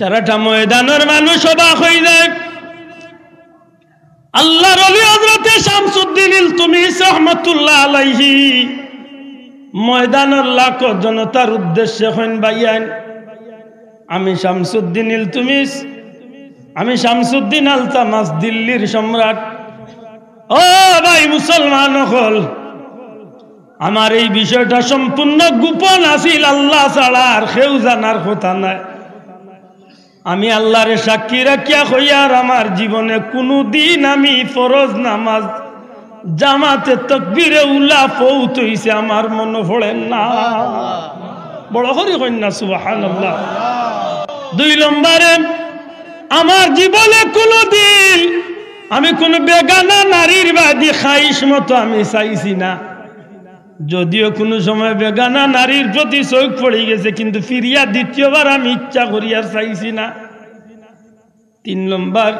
সারাটা ময়দানের মানুষ অবাক হয়ে যায়। আল্লাহর অলি হজরতে শামসুদ্দিন ইলতুমিস রহমতুল্লাহ আলাইহি। ময়দানের লাখ জনতার উদ্দেশ্যে হইন বাইয়ান আমি শামসুদ্দিন ইলতুমিস, আমি শামসুদ্দিন আলতামাস দিল্লির সম্রাট। ও ভাই মুসলমান হল আমার এই বিষয়টা সম্পূর্ণ গোপন আছিল, আল্লাহ ছাড়া আর কেউ জানার কথা নাই। আমি আল্লাহরে সাক্ষী রাখিয়া হইয়ার আমার জীবনে কোনো দিন আমি ফরজ নামাজ, জামাতে তকবিরে উল্লা ফৌত হইছে আমার মনে পড়ে না। বড় হরি কন্যা সুবাহান দুই নম্বরে, আমার জীবনে কোনো দিন আমি কোনো বেগানা নারীর বাদী খাইস মতো আমি চাইছি না। যদিও কোনো সময় বেগানা নারীর প্রতি চোখ পড়ে গেছে, কিন্তু ফিরিয়া দ্বিতীয়বার আমি ইচ্ছা করি আর চাইছি না। তিন নম্বর,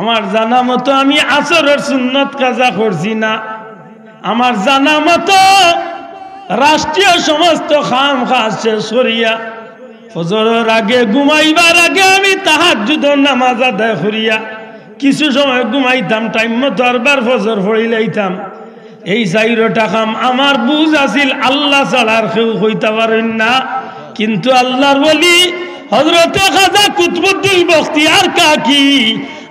আমার জানা মতো আমি আসরের সুন্নত কাজা করছি না। আমার জানা মতো রাষ্ট্রীয় সমস্ত খাম খাস করিয়া ফজরের আগে ঘুমাইবার আগে আমি তাহার যুদ্ধ নামাজ আদায় করিয়া কিছু সময় ঘুমাইতাম, টাইম মতো আরবার ফজর ফড়িলাইতাম এই চাইরটা কাম আমার বুঝ আছিল, আল্লাহ ছাড়ার কেউ হইতে পারেন না। কিন্তু আল্লাহর বলি হজরতে খাজা কুতবুদ্দিন বখতিয়ার কাকি,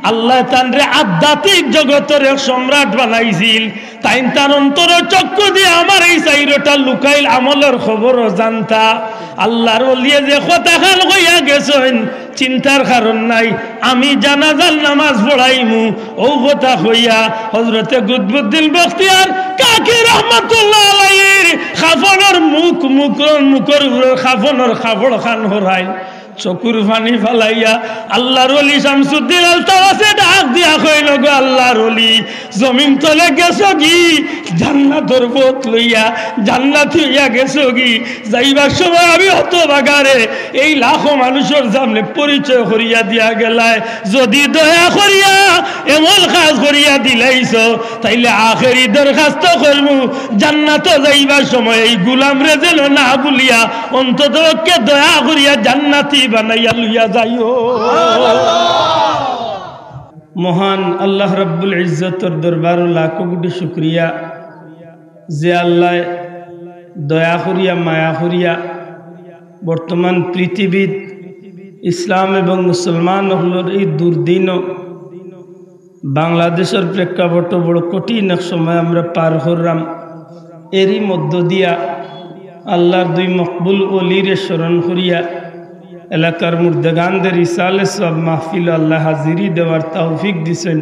আল্লাহ তানরে আধ্যাত্মিক জগতের সম্রাট বানাইছিল। তাই তার অন্তর চক্ষু দিয়ে আমার এই চাইরটা লুকাইল আমলের খবরও জানতা। আল্লাহর বলিয়ে যে কথা খান হইয়া গেছেন, চিন্তার কারণ নাই, আমি জানাজার নামাজ পড়াইমু। ও কথা হইয়া হজরতে গুদবুদ্দিন বখতিয়ার কাকি রহমতুল্লাহ আলাইহির খাফনের মুখ মুখর মুখর খাফনের খাফড় খান হরাই চকুর পানি ফালাইয়া আল্লাহর অলি শামসুদ্দিন আলতাওয়াসে ডাক দিয়া কইল, গো আল্লাহর অলি জমিন তলে গেছো কি? জান্নাতর পথ লইয়া জান্নাত হইয়া গেছো কি? যাইবার সময় আমি হত বাগারে এই লাখো মানুষের সামনে পরিচয় করিয়া দিয়া গেলায়। যদি দয়া করিয়া এমন কাজ করিয়া দিলাইছ, তাইলে আখেরি দরখাস্ত করমু। জান্নাত যাইবার সময় এই গুলাম রে যেন না বলিয়া অন্তত দয়া করিয়া জান্নাতি বানাইয়া লইয়া যাইও। মহান আল্লাহ রব্বুল ইজ্জতর দরবার লাখ কোটি শুক্রিয়া। যে আল্লাহ দয়া করিয়া, মায়া করিয়া বর্তমান পৃথিবীর ইসলাম এবং মুসলমান হলোর এই দুর্দিন বাংলাদেশের প্রেক্ষাপট বড় কঠিন এক সময় আমরা পার করলাম। এরই মধ্য দিয়া আল্লাহর দুই মকবুল অলিরে স্মরণ করিয়া এলাকার মুর্দেগানদের ইসালে সব মাহফিল আল্লাহ হাজিরি দেওয়ার তৌফিক দিছেন।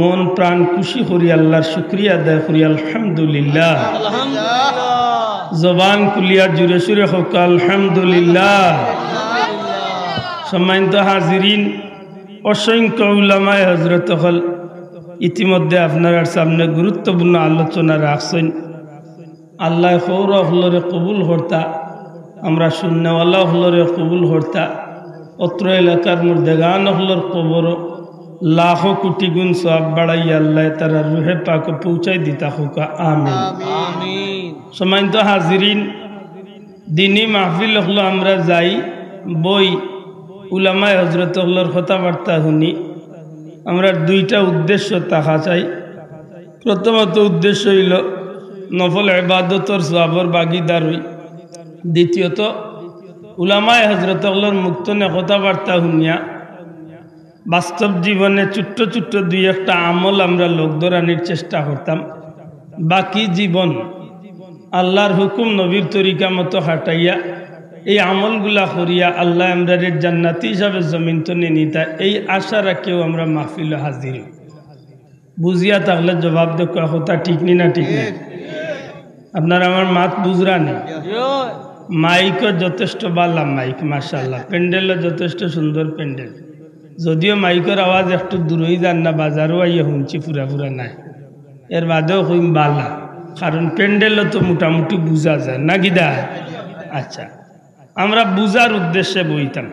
মন প্রাণ খুশি করি আল্লাহর শুক্রিয়া আদায় করি আলহামদুলিল্লাহ। জবান কুলিয়া জুড়ে সুরে হোক আলহামদুলিল্লাহ। সম্মানিত হাজিরিন অসংখ্য উলামায় হজরত হল ইতিমধ্যে আপনার সামনে গুরুত্বপূর্ণ আলোচনা রাখছেন। আল্লাহ সৌর হলরে কবুল হর্তা আমরা শূন্যওয়ালা হলরে কবুল হর্তা। অত্র এলাকার মুর্দেগান হলর কবর লাখো কোটি গুণ সব বাড়াই আল্লাহ তারা রুহে পাক পৌঁছাই দিতা হোকা। আমিন। সম্মানিত হাজিরিন। দিনী মাহফিল হলো আমরা যাই। বই উলামায় হজরত হলর কথাবার্তা শুনি। আমরা দুইটা উদ্দেশ্য তাহা চাই। প্রথমত উদ্দেশ্য হইল নফল এবাদতর সবর বাগিদার হই। দ্বিতীয়ত উলামায় হজরত হলর মুক্তনে কথাবার্তা শুনিয়া বাস্তব জীবনে ছোট্ট ছোট্ট দুই একটা আমল আমরা লোক দৌড়ানির চেষ্টা করতাম। বাকি জীবন আল্লাহর হুকুম নবীর তরিকা মতো হাঁটাইয়া এই আমলগুলা করিয়া আল্লাহ আমরারের জান্নাতি হিসাবে জমিন তো নিতা এই আশা রাখেও আমরা মাহফিল হাজির। বুঝিয়া তাহলে জবাব দেখা কথা ঠিক নি না ঠিক নেই আপনার আমার মাত বুঝরা নেই মাইকও যথেষ্ট বালাম মাইক মাসাল্লাহ প্যান্ডেলও যথেষ্ট সুন্দর প্যান্ডেল। যদিও মাইকের আওয়াজ একটু দূরই যান না বাজারও আইয়া শুনছি পুরা পুরা নাই। এর বাদেও হইম বালা কারণ প্যান্ডেলও তো মোটামুটি বুঝা যায়। না গিদা আচ্ছা। আমরা বুঝার উদ্দেশ্যে বইতাম।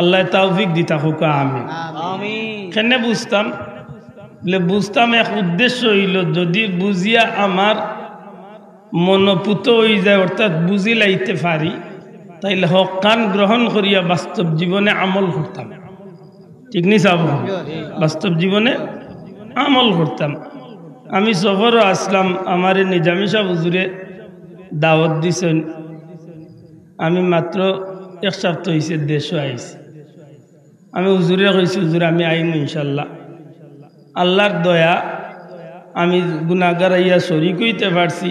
আল্লাহ তাওফিক দিতা হোক আমি কেন বুঝতাম? বলে বুঝতাম এক উদ্দেশ্য হইল যদি বুঝিয়া আমার মনোপুত হয়ে যায়, অর্থাৎ বুঝি লাইতে পারি, তাইলে হক কান গ্রহণ করিয়া বাস্তব জীবনে আমল করতাম। ঠিক নি সাব? বাস্তব জীবনে আমল করতাম। আমি সফরও আসলাম, আমার নিজামি সাহ হুজুরে দাওয়াত দিছেন। আমি মাত্র এক সপ্তাহ হয়েছে দেশও আইছি। আমি হুজুরে কইছি, হুজুর, আমি আইম ইনশাল্লাহ। আল্লাহর দয়া, আমি গুণাগার আইয়া শরিক হইতে পারছি।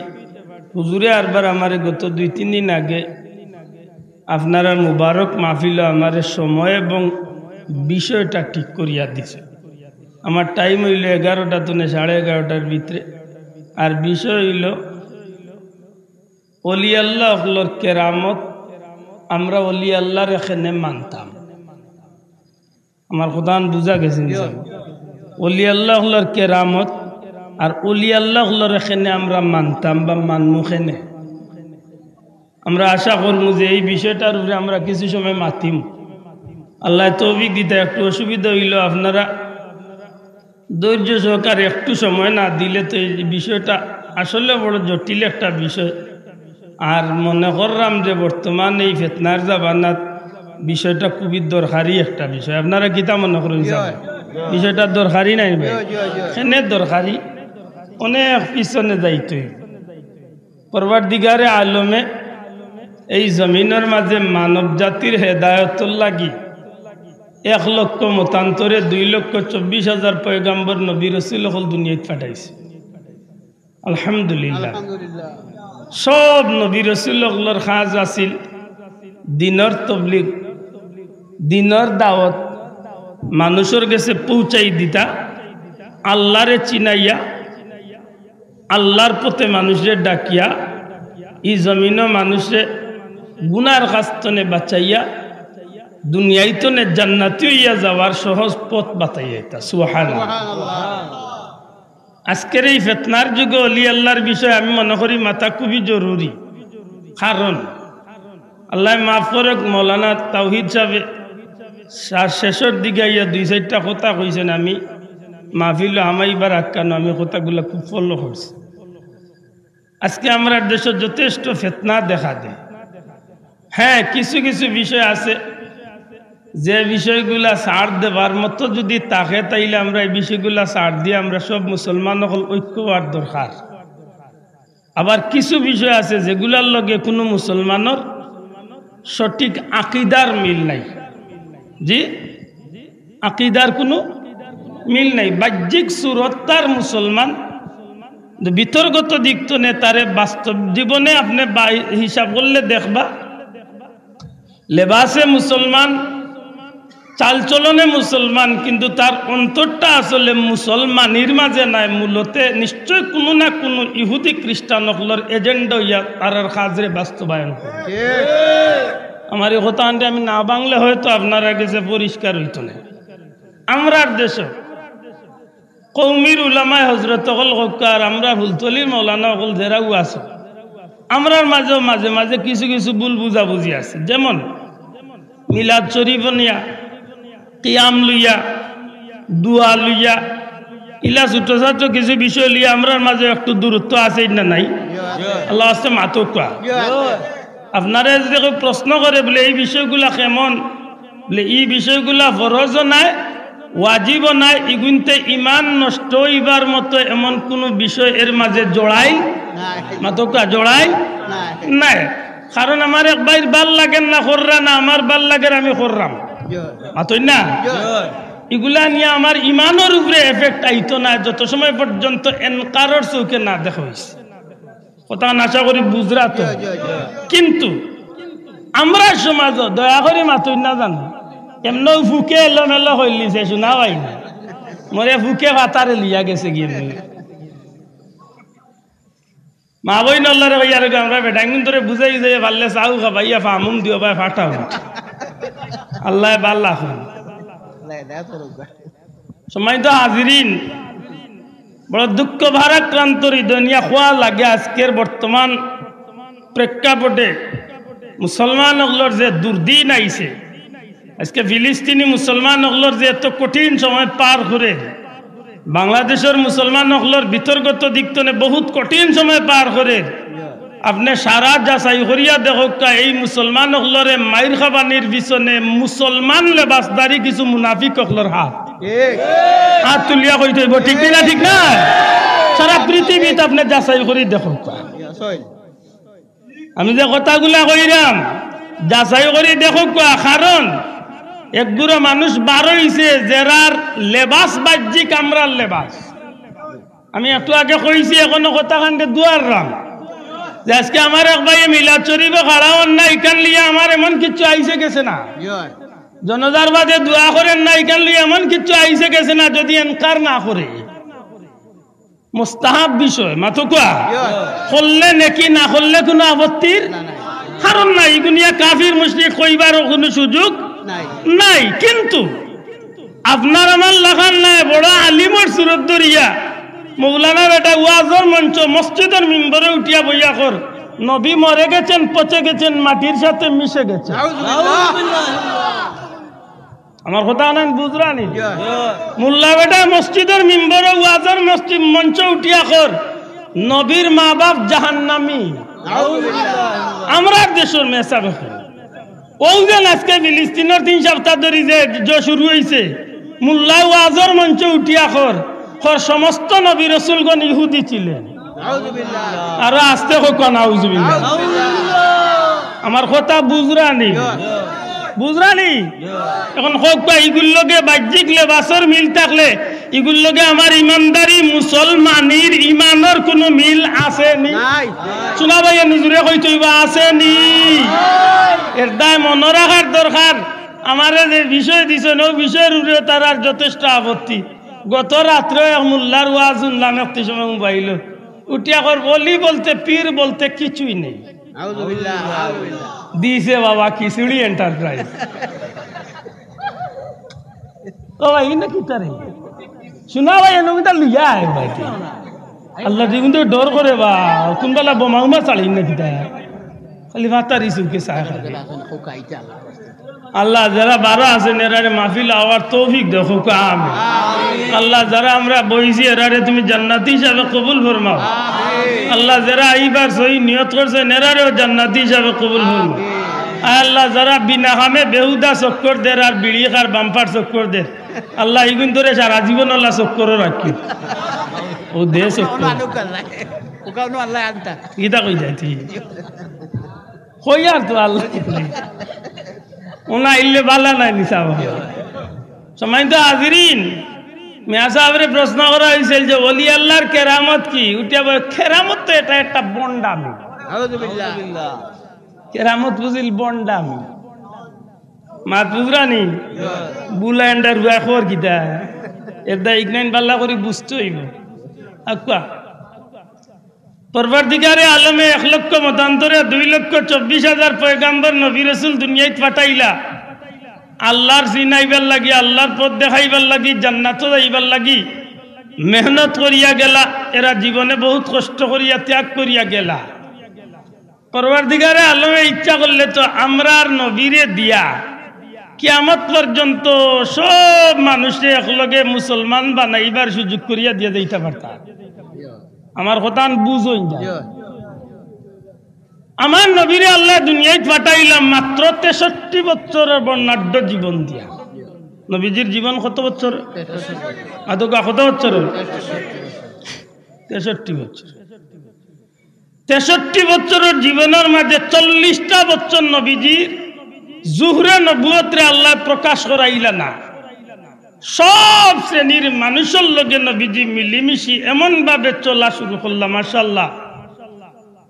হুজুরে আরবার আমার গত দুই, তিন দিন আগে আপনারা মুবারক মাহফিল আমার সময় এবং বিষয়টা ঠিক করিয়া দিছে। আমার টাইম হইল এগারোটা তো তুনে সাড়ে এগারোটার ভিতরে। আর বিষয় হইল, অলি আল্লাহ হলর কেরামত আমরা অলি আল্লাহর এখানে মানতাম। আমার কোথান বুঝা গেছে অলি আল্লাহ হলর কেরামত আর অলি আল্লাহ হলর এখানে আমরা মানতাম বা মানমুখেনে আমরা আশা করব যে এই বিষয়টার উপরে আমরা কিছু সময় মাতিম। আল্লাহ তৌফিক দিতে একটু অসুবিধা হইল আপনারা। ধৈর্য সহকার একটু সময় না দিলে তো এই বিষয়টা আসলে বড় জটিল একটা বিষয়। আর মনে করলাম যে বর্তমান এই ফেতনার জাবানাত বিষয়টা খুবই দরকারি একটা বিষয়। আপনারা কিতা মনে করেন? বিষয়টা দরকারি নাই ভাই? দরকারি। অনেক পিছনে যাইতে পরবার দিগারে আলমে এই জমিনের মাঝে মানব জাতির হেদায়তর লাগি এক লক্ষ মতান্তরে দুই লক্ষ চব্বিশ হাজার পয়গাম্বর নবী রসুল হল দুনিয়ায় পাঠাইছে। আলহামদুলিল্লাহ। সব নবী রসুল্লাহর খাজ আছিল দিনর তবলিগ, দিনর দাওয়াত। মানুষের কাছে পৌঁছাই দিতা, আল্লাহরে চিনাইয়া আল্লাহর পথে মানুষের ডাকিয়া ই জমিন মানুষে গুনার কাস্তনে বাঁচাইয়া দুনিয়ায় তনে জান্নাতি হইয়া যাওয়ার সহজ পথ বাতাইয়া এটা সুহান আজকের এই ফেতনার যুগে অলি আল্লাহর বিষয়ে আমি মনে করি মাথা খুবই জরুরি। কারণ, আল্লাহ মাফ করক, মৌলানা তাওহিদ সাহেব শেষের দিকে ইয়া দুই চারটা কথা কইছেন আমি, মাহফিল আমাইবার আক্কানো, আমি কথাগুলো খুব ফলো করছি। আজকে আমরা দেশের যথেষ্ট ফেতনা দেখা দেয়। হ্যাঁ কিছু কিছু বিষয় আছে। যে বিষয়গুলা ছাড় দেবার মতো যদি তাকে তাইলে আমরা এই বিষয়গুলা ছাড় দিয়ে আমরা সব মুসলমান হল ঐক্য হওয়ার দরকার। আবার কিছু বিষয় আছে যেগুলার লগে কোনো মুসলমানের সঠিক আকিদার মিল নাই। জি? আকিদার কোনো মিল নাই। বাহ্যিক সুরত তার মুসলমান কিন্তু বিতর্গত দিক তো নেতারে বাস্তব জীবনে আপনি হিসাব করলে দেখবা। লেবাসে মুসলমান, চালচলনে মুসলমান, কিন্তু তার অন্তরটা আসলে মুসলমানির মাঝে নাই। মূলতে নিশ্চয় কোনো না কোনো ইহুদি খ্রিস্টান হকলর এজেন্ডা ইয়া তার কাজরে বাস্তবায়ন করে আমার এই কথা আনতে আমি না বাংলে হয়তো আপনারা কাছে পরিষ্কার হইতো না। আমরার দেশ কৌমির উলামায় হজরত হল হকার আমরা ফুলতলির মৌলানা অকল জেরাও আছো। আমরার মাঝেও মাঝে মাঝে কিছু কিছু ভুল বুঝাবুঝি আছে। যেমন, মিলাদ শরীফ কিয়াম লইয়া, দুয়া লইয়া ইলা ছোট ছোট কিছু বিষয় লিয়া আমরার মাঝে একটু দূরত্ব আছে না নাই? আল্লাহ আছে মাতো কোয়া আপনারা যদি প্রশ্ন করে, বলে এই বিষয়গুলা কেমন? বলে এই বিষয়গুলা ফরজ নাই ওয়াজিব নাই ইগুনতে ইমান নষ্ট হইবার মতো এমন কোন বিষয় এর মাঝে জড়াই? মাতকা জড়াই? নাই। কারণ আমার এক ভাই ভালো লাগেন না কররা না আমার ভালো লাগের আমি কররাম মাতই না? এগুলা নিয়ে আমার ইমানের উপরে এফেক্ট আইতো না যত সময় পর্যন্ত এনকারর চৌকে না দেখা হয়েছে কথা আশা করি বুঝরা তো। কিন্তু আমরা সমাজ দয়া করে মাতুই না জানো। এমন ফুকে এলো মেলো হইলিছে শোনা পাই না মরে ফুকে ভাতারে লিয়া গেছে গিয়ে। মা বই নল্লারে ভাইয়ার আমরা বেটাঙ্গুন ধরে বুঝাই যে পারলে চাউ খাবাইয়া ফামুম দিও ভাই ফাটাও আল্লাহ বাল্লা সময় তো হাজিরিন বড় দুঃখ ভারাক্রান্ত হৃদয় নিয়ে খোয়া লাগে আজকের বর্তমান প্রেক্ষাপটে মুসলমান যে দুর্দিন আইছে আজকে ফিলিস্তিনি মুসলমান হগলর যে এত কঠিন সময় পার করে, বাংলাদেশের মুসলমান হগলর বিতর্গত দিকতনে বহুত কঠিন সময় পার করে, আপনি সারা যাচাই করিয়া দেখক এই মুসলমান হলরে মাইর খাবানির পিছনে মুসলমান লেবাসদারি কিছু মুনাফিক হলর হাত। হাত তুলিয়া কই থইব, ঠিক না ঠিক না? সারা পৃথিবীত আপনি যাচাই করি দেখক আমি যে কথাগুলা কইরাম, যাচাই করি দেখক কারণ একগুড়ো মানুষ বার হইছে জেরার লেবাস বাহ্যিক আমরার লেবাস। আমি একটু আগে কইছি এখনও কথা খান্ডে দুয়ার রাম। যে আজকে আমার এক ভাই মিলাদ শরীফ খাড়াও না ইকান লিয়া আমার এমন কিছু আইসে গেছে না। জনজার বাদে দোয়া করেন না ইকান লিয়া এমন কিছু আইসে গেছে না যদি এনকার না করে। মুস্তাহাব বিষয় মাথো কোয়া? করলে নাকি না করলে কোনো আপত্তির কারণ নাই। গুনিয়া কাফির মুসলিম কইবার কোনো সুযোগ নাই। কিন্তু আপনার আমার লাখান নাই বড় আলিমর সুরত দরিয়া মৌলানা বেটা ওয়াজর মঞ্চ মসজিদের মিম্বরে উঠিয়া বইয়া কর নবী মরে গেছেন পচে গেছেন মাটির সাথে মিশে গেছে আমার কথা নেন বুঝরানি মোল্লা বেটা মসজিদের মিম্বরে ওয়াজর মসজিদ মঞ্চ উঠিয়া কর নবীর মা বাপ জাহান্নামি আমরা দেশের মেসা বেখন ও আজকে ফিলিস্তিনের তিন সপ্তাহ ধরে যে যুদ্ধ শুরু হয়েছে মোল্লা ওয়াজর মঞ্চ উঠিয়া খর খর সমস্ত নবী রসুলগণ ইহুদি ছিলেন আর আসতে হোক নাউজুবিল্লাহ আমার কথা বুঝরানি বুঝরানি? এখন হোক বা ইগুলোকে বাহ্যিক লেবাসর মিল থাকলে ইগুলোকে আমার ইমানদারি মুসলমানির ইমানের কোনো মিল আছে নি শোনা ভাই নিজুরে কই তৈবা আছে নি এর দায় মনে রাখার দরকার আমার যে বিষয় দিছে ও বিষয়ের উপরে তার আর যথেষ্ট আপত্তি। গত রাত্রে এক মোল্লার ওয়াজ শুনলাম একটি সময় মোবাইল উঠিয়া কর বলি বলতে পীর বলতে কিছুই নেই। দিছে বাবা খিচুড়ি এন্টারপ্রাইজ ও ভাই না কি তারে শোনা ভাই এনুটা লুইয়া আয় ভাই আল্লাহ দেখুন তো ডর করে বা কোনবেলা বোমা উমা চালি না কিতা খালি ভাতারি সুখে চায় আল্লাহ যারা বারো আছেন এরারে মাহফিল আওয়ার তৌফিক দেখো কাম আল্লাহ যারা আমরা বইছি এরারে তুমি জান্নাতি হিসাবে কবুল ফরমাও আল্লাহ যারা এইবার সহি নিয়ত করছে এরারেও জান্নাতি হিসাবে কবুল ফরমাও আল্লাহ যারা বিনা হামে বেহুদা চক্কর দের আর বিড়ি খার বাম্পার চক্কর দের আল্লাহ ইগুন ধরে সারা জীবন আল্লাহ চক্করও রাখি। ও দে চক্কর। গীতা কই যাই তুই? কই আর তো আল্লাহ? ওনা ইল্লে বালা নাই নিসা সময় তো হাজিরিন। মিয়া সাহেবরে প্রশ্ন করা হয়েছিল যে অলি আল্লাহর কেরামত কি? উঠিয়া বলে কেরামত তো এটা একটা বন্ডামি। কেরামত বুঝিল বন্ডামি। মাত বুঝরানি? বুলান্ডার ব্যাখর কিতা? এর দা ইগনাইন পাল্লা করে বুঝতে হইব। আকুয়া পরবর্তীকারে আলমে এক লক্ষ মতান্তরে দুই লক্ষ চব্বিশ হাজার পয়গাম্বর নবী রসুল দুনিয়ায় পাঠাইলা। আল্লাহর চিনাইবার লাগি, আল্লাহর পথ দেখাইবার লাগি জান্নাত যাইবার লাগি। মেহনত করিয়া গেলা, এরা জীবনে বহুত কষ্ট করিয়া ত্যাগ করিয়া গেলা। পরবর্তীকারে আলমে ইচ্ছা করলে তো আমরা আর নবীরে দিয়া কিয়ামত পর্যন্ত সব মানুষে একলগে মুসলমান বানাইবার সুযোগ করিয়া দিয়ে দিতে পারতাম। আমার কথা বুঝই না। আমার নবীরে আল্লাহ দুনিয়ায় পাঠাইলাম মাত্র তেষট্টি বছরের বর্ণাঢ্য জীবন দিয়া। নবীজির জীবন কত বছর? কত বছর? তেষট্টি বছর। তেষট্টি বছরের জীবনের মাঝে চল্লিশটা বছর নবীজির জুহরে নবুয়ত্রে আল্লাহ প্রকাশ করাইলা না। সব শ্রেণির মানুষের লগে নবীজি মিলিমিশি এমন ভাবে চলা শুরু করলাম মাসাল্লাহ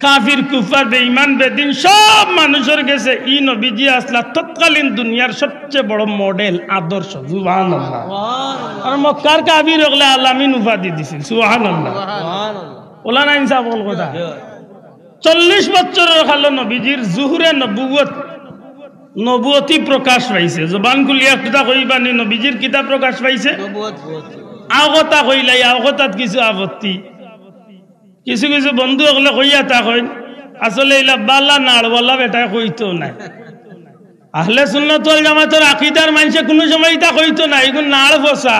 কাফির কুফার বেঈমান বেদিন সব মানুষের গেছে ই নবীজি আসলা। তৎকালীন দুনিয়ার সবচেয়ে বড় মডেল আদর্শ সুহান আর মক্কার কাবির হলে আলামিন উপাধি দিছিল সুহান ওলা নাই সাহ বল কথা। চল্লিশ বছরের খালো নবীজির জুহুরে নবুয়ত নবুয়তি প্রকাশ পাইছে। জবান গুলিয়া কিতা কইবানি নবীজির কিতাব প্রকাশ পাইছে। আগতা কইলাই আগতাত কিছু আপত্তি। কিছু কিছু বন্ধু হলে কইয়া তা কইন আসলে এইলা বালা নাড়ওয়ালা বেটা কইতো নাই। আহলে সুন্নত ওয়াল জামাতের আকীদার মানুষে কোনো সময় তা কইতো না এগুলো নাড় বসা।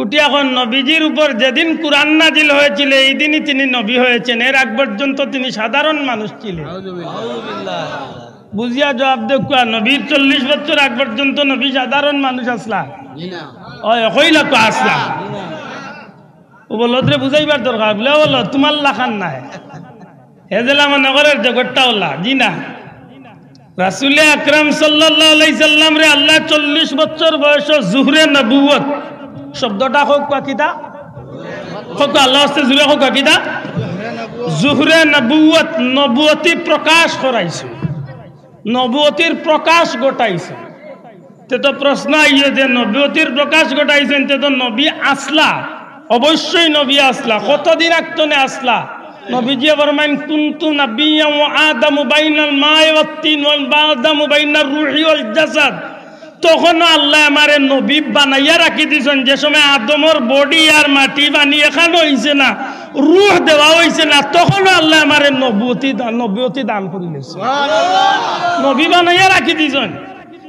উঠি এখন নবীজির উপর যেদিন কুরআন নাজিল হয়েছিল এই দিনই তিনি নবী হয়েছেন এর আগ পর্যন্ত তিনি সাধারণ মানুষ ছিলেন। বুঝিয়া জবাব দেখুয়া নবীর চল্লিশ বছর আগ পর্যন্ত নবী সাধারণ মানুষ আসলা। ওই কইলা তো আসলা। ও বলল রে বুঝাইবার দরকার, বলে বলল তোমার লাখান নাই। হেজেলা নগরের জগৎটা ওলা, জি না। রাসুলে আকরাম সাল্লাম রে আল্লাহ চল্লিশ বছর বয়স জুহরে নবুয়ত শব্দটা হোক কাকিতা হোক আল্লাহ হস্তে জুড়ে হোক কাকিতা জুহরে নবুয়ত নবুয়তি প্রকাশ করাইছে। নবুয়তির প্রকাশ ঘটাইছে। তে তো প্রশ্ন আইয়ে যে নবুয়তির প্রকাশ ঘটাইছেন, তে তো নবী আসলা। অবশ্যই নবী আসলা কতদিন আগতনে আসলা? নবীজি ফরমান কুনতু নাবিয়্যা ওয়া আদামু বাইনাল মাই ওয়াত তিন ওয়াল বাদামু বাইনার রূহি ওয়াল জাসাদ। তখন আল্লাহ আমারে নবী বানাইয়া রাখি দিছেন যে সময় আদমর বডি আর মাটি বানিয়ে খানো হইছে না রূহ দেওয়া হইছে না তখন আল্লাহ আমারে নবুয়তি দান নবুয়তি দান করিলেছে নবী বানাইয়া রাখি দিছেন।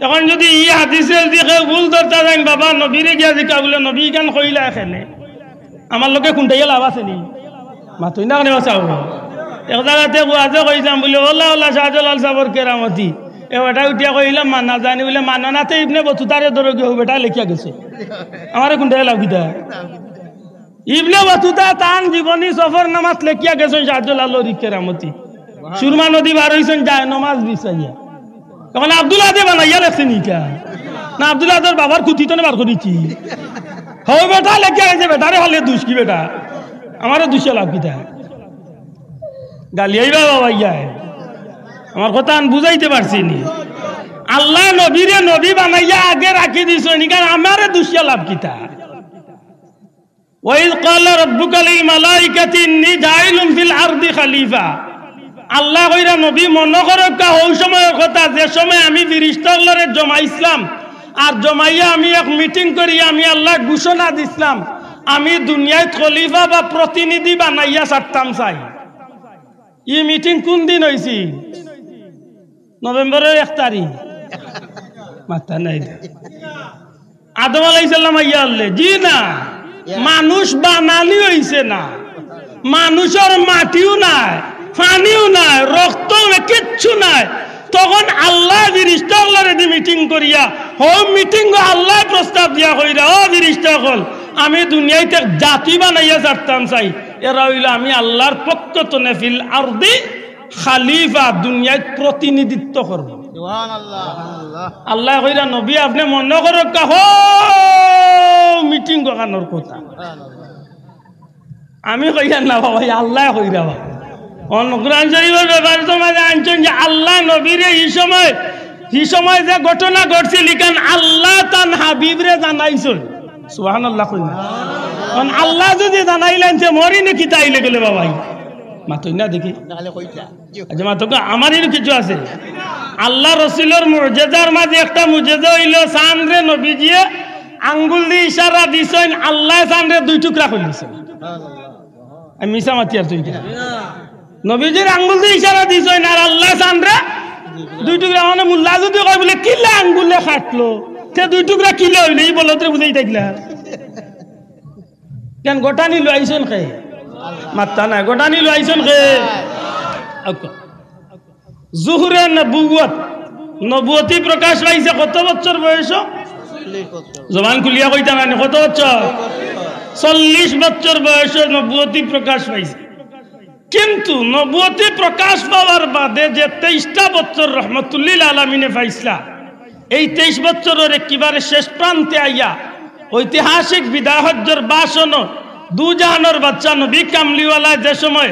এখন যদি ই হাদিসে দিকে ভুল ধরতে যান বাবা নবীরে গিয়া জিকা বলে নবী গান কইলা এখানে? আমার লোকে খুঁটাইয়া লাভ আছে নি? মাতুই না কেন চাও। এক জায়গাতে গুয়াজে কই যাম বলে ওলা ওলা শাহজালাল সাবর কেরামতি এ বেটা উঠিয়া কইলাম মানা জানি বলে, মানা নাতে ইবনে বতুতারে ধরে গিয়ে বেটা লেখিয়া গেছে। আমার খুঁটাইয়া লাভ কিতা ইবনে বতুতা তান জীবনী সফর নামাজ লেখিয়া গেছেন শাহজালাল কেরামতি সুরমা নদী বার হইছেন যায় নমাজ বিচাইয়া তখন আব্দুল আদে বানাইয়া লেখছে নিকা না, আব্দুল আদের বাবার কুতি তো বার করেছি হও বেটা লেখিয়া গেছে বেটারে হলে দুষ কি বেটা? আমারও দুশো লাভ কিতা গালিয়াই বাবা ভাইয়ায় আমার কথা আমি বুঝাইতে পারছি নি। আল্লাহ নবীরে নবী বানাইয়া আগে রাখি দিছ নিকার আমারে দুশিয়া লাভ কিতা ক্বালা রাব্বুকা লিল মালাইকাতি ইন্নী জাইলুম ফিল আরদি খলিফা। আল্লাহ কইরা নবী মনে করক কা, ওই সময়ের কথা, যে সময় আমি ফিরিস্তাগুলোরে জমাইছিলাম আর জমাইয়া আমি এক মিটিং করি আমি আল্লাহ ঘোষণা দিছিলাম, আমি দুনিয়ায় খলিফা বা প্রতিনিধি বানাইয়া ছাড়তাম চাই। ই মিটিং কোন দিন হয়েছি নভেম্বরের এক তারিখ মাথা নাই আদম আলাইসাল্লাম আইয়া আল্লে জি না, মানুষ বানালি হইছে না মানুষের মাটিও নাই, পানিও নাই রক্তও নাই, কিচ্ছু নাই তখন আল্লাহ ফিরিস্তাগুলারে মিটিং করিয়া হোম মিটিং আল্লাহ প্রস্তাব দিয়া কইরা ও ফিরিস্তাগল আমি দুনিয়াইতে জাতি বানাইয়া ছাড়তাম চাই। এরা হইল আমি আল্লাহর পক্ষ তো নেফিল আরদি খালিফা দুনিয়ায় প্রতিনিধিত্ব করব। আল্লাহ কইরা নবী আপনি মনে করো কাহ মিটিং করানোর কথা। আমি কইয়া না বাবা আল্লাহ কইরা বাবা। অনুগ্রাণ শরীফের ব্যাপার সময় আনছেন যে আল্লাহ নবীরে এই সময় এই সময় যে ঘটনা ঘটছে লিখান আল্লাহ তান হাবিবরে জানাইছেন। সুহান আল্লাহ কারণ আল্লাহ যদি জানাইলেন যে মরি নাকি তাইলে গেলে বাবাই। মাতই না দেখি। আচ্ছা মাতক আমারই কিছু আছে। আল্লাহ রসুলের মুজেজার মাঝে একটা মুজেজা হইল সানরে নবীজিয়ে আঙ্গুল দিয়ে ইশারা দিছেন আল্লাহ সানরে দুই টুকরা করে দিছেন। আমি মিশা মাতি আর তুই নবীজির আঙ্গুল দিয়ে ইশারা দিছেন আর আল্লাহ সানরে দুই টুকরা মানে মুল্লা যদি কয় বলে, কিলে আঙ্গুলে কাটলো সে দুই টুকরা কিলে হইলে এই বলতে বুঝাই থাকলা। কেন গোটানি লো আইসন খে মাত্তা নাই গোটানি লো আইসন খে জুহুরে নবুয়ত নবুয়তি প্রকাশ পাইছে কত বছর বয়স? জবান খুলিয়া কইতা মানে কত বছর? চল্লিশ বছর বয়সে নবুয়তি প্রকাশ পাইছে। কিন্তু নবুয়তি প্রকাশ পাওয়ার বাদে যে তেইশটা বছর রহমতুল্লিল আলমিনে পাইছিলা এই তেইশ বছরের একেবারে শেষ প্রান্তে আইয়া ঐতিহাসিক বিদায় হজ্জর বাসন দু জাহানোর বাচ্চা নবী কামলিওয়ালা যে সময়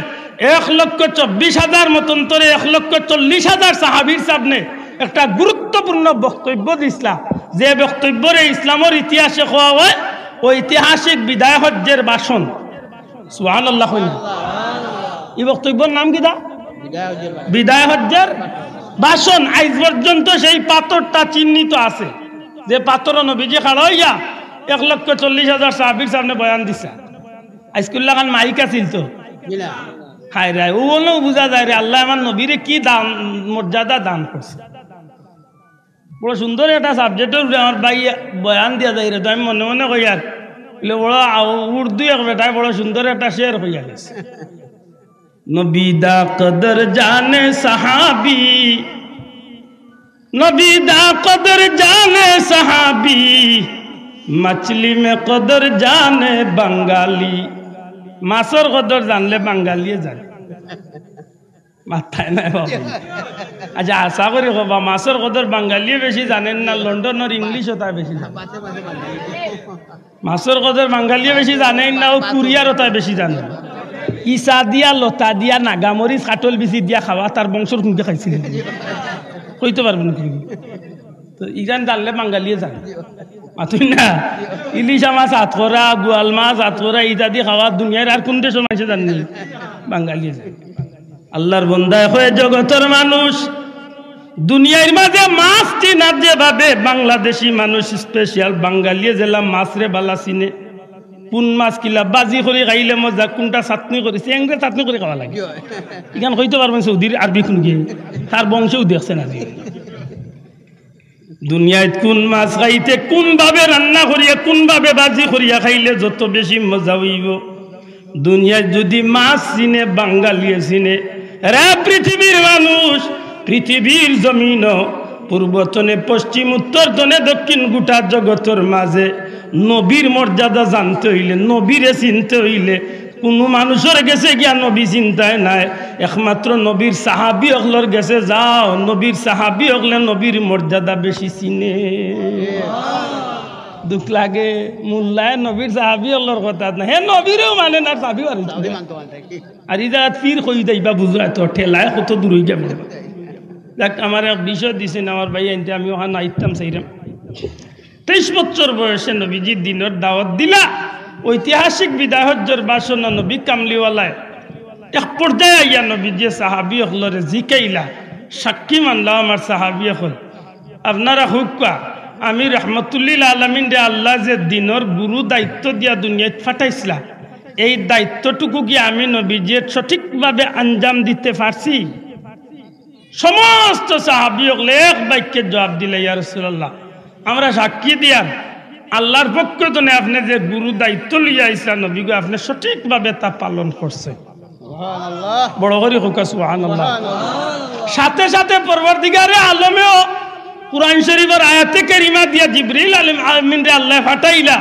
এক লক্ষ চব্বিশ হাজার মতন তোরে এক লক্ষ চল্লিশ হাজার সাহাবির সামনে একটা গুরুত্বপূর্ণ বক্তব্য দিছিলা যে বক্তব্যরে ইসলামের ইতিহাসে হওয়া হয়, ঐতিহাসিক বিদায় হজ্জের বাসন। সুহান আল্লাহ এই বক্তব্যের নাম কি দা? বিদায় হজ্জের বাসন আজ পর্যন্ত সেই পাথরটা চিহ্নিত আছে। যে পাথর নবীজি খাড়া হইয়া এক লক্ষ চল্লিশ হাজার সাহাবির সামনে বয়ান দিছে। আইসকুল্লা খান মাইক তো। হায় রায় ও বলেও বোঝা যায় রে, আল্লাহ আমার নবীরে কি দান, মর্যাদা দান করছে। বড় সুন্দর একটা সাবজেক্টের আমার ভাই বয়ান দিয়া যায় রে, তো আমি মনে মনে কই আর বড় উর্দু এক বেটায় বড় সুন্দর একটা শের হইয়া গেছে। নবিদা কদর জানে সাহাবি। নবিদা কদর জানে সাহাবি। মাছলি মে কদর জানে বাঙ্গালি মাছের কদর জানলে বাঙ্গালিয়ে জানে। মাথায় নাই বাবা। আচ্ছা আশা করি বাবা, মাছের কদর বাঙ্গালিয়ে বেশি জানেন না, লন্ডনের ইংলিশও তাই বেশি মাছের কদর বাঙ্গালিয়ে বেশি জানেন না, ও কুরিয়ারও তাই বেশি জানে। ইসা দিয়া, লতা দিয়া নাগামরিচ কাটল বিচি দিয়া খাওয়া তার বংশর কোনকে খাইছিলেন কইতে পারবেন কি? তো ইরান জানলে বাঙ্গালিয়ে জানে। মাতুই না? ইলিশা মাছ হাত করা গোয়াল মাছ হাত করা ইত্যাদি খাওয়া দুনিয়ার আর কোন দেশের মানুষে জাননি বাঙ্গালিয়ে জানে। আল্লাহর বন্দায় হয়ে জগতের মানুষ। দুনিয়ার মাঝে মাছ চিনার যেভাবে বাংলাদেশি মানুষ স্পেশাল বাঙ্গালিয়ে জেলা মাছ রে বালা চিনে। কোন মাছ কিলা বাজি করে খাইলে মজা কোনটা চাটনি করে চেংরে চাটনি করে খাওয়া লাগে। ইখান কইতে পারবেন সৌদির আরবি কোন গিয়ে তার বংশও দেখছেন আজি। দুনিয়ায় কোন মাছ খাইতে কোন ভাবে রান্না করিয়া কোন ভাবে বাজি করিয়া খাইলে যত বেশি মজা হইব। দুনিয়ায় যদি মাছ চিনে বাঙ্গালিয়ে চিনে রে পৃথিবীর মানুষ পৃথিবীর জমিন পূর্বতনে পশ্চিম উত্তরতনে দক্ষিণ গোটা জগতের মাঝে নবীর মর্যাদা জানতে হইলে নবীরে চিনতে হইলে কোনো মানুষের গেছে গিয়া নবী চিন্তায় নাই। একমাত্র নবীর সাহাবি অকলর গেছে যাও নবীর সাহাবি অকলে নবীর মর্যাদা বেশি চিনে। দুঃখ লাগে মোল্লায় নবীর সাহাবি অকলর কথা না হে নবীরেও মানে না সাহাবি আর জায়গাত ফির কই যাইবা বুঝরা তো ঠেলায় কত দূর হয়ে যাবে দেখ, আমার এক বিষয় দিছেন আমার ভাই আনতে আমি ওখানে আইতাম সেইরাম। তেইশ বছর বয়সে নবীজির দিনের দাওয়াত দিলা। ঐতিহাসিক বিদায় হজ্জর বাসনা নবী কামলিওয়ালায়। এক পর্যায়ে আইয়া নবীজি সাহাবি হলরে জিকাইলা, সাক্ষী মানলা আমার সাহাবি হল আপনারা হুকা আমি রহমতুল্লিল আলমিন রে আল্লাহ যে দিনের গুরু দায়িত্ব দিয়া দুনিয়াত ফাটাইছিলা, এই দায়িত্বটুকু কি আমি নবীজির সঠিকভাবে আঞ্জাম দিতে পারছি? সমস্ত সাহাবি লেখ বাক্যের জবাব দিলে ইয়া রসুল্লাহ আমরা সাক্ষী দিয়ার। আল্লাহর পক্ষ থেকে আপনি যে গুরু দায়িত্ব লইয়া ইসলাম নবীগো আপনি সঠিকভাবে তা পালন করছে বড় করি সুহান সাথে সাথে পরবর্তীকারে আলমেও কুরআন শরীফের আয়াতে কারিমা দিয়া জিবরিল আলিম আমিন রে আল্লাহ ফাটাইলা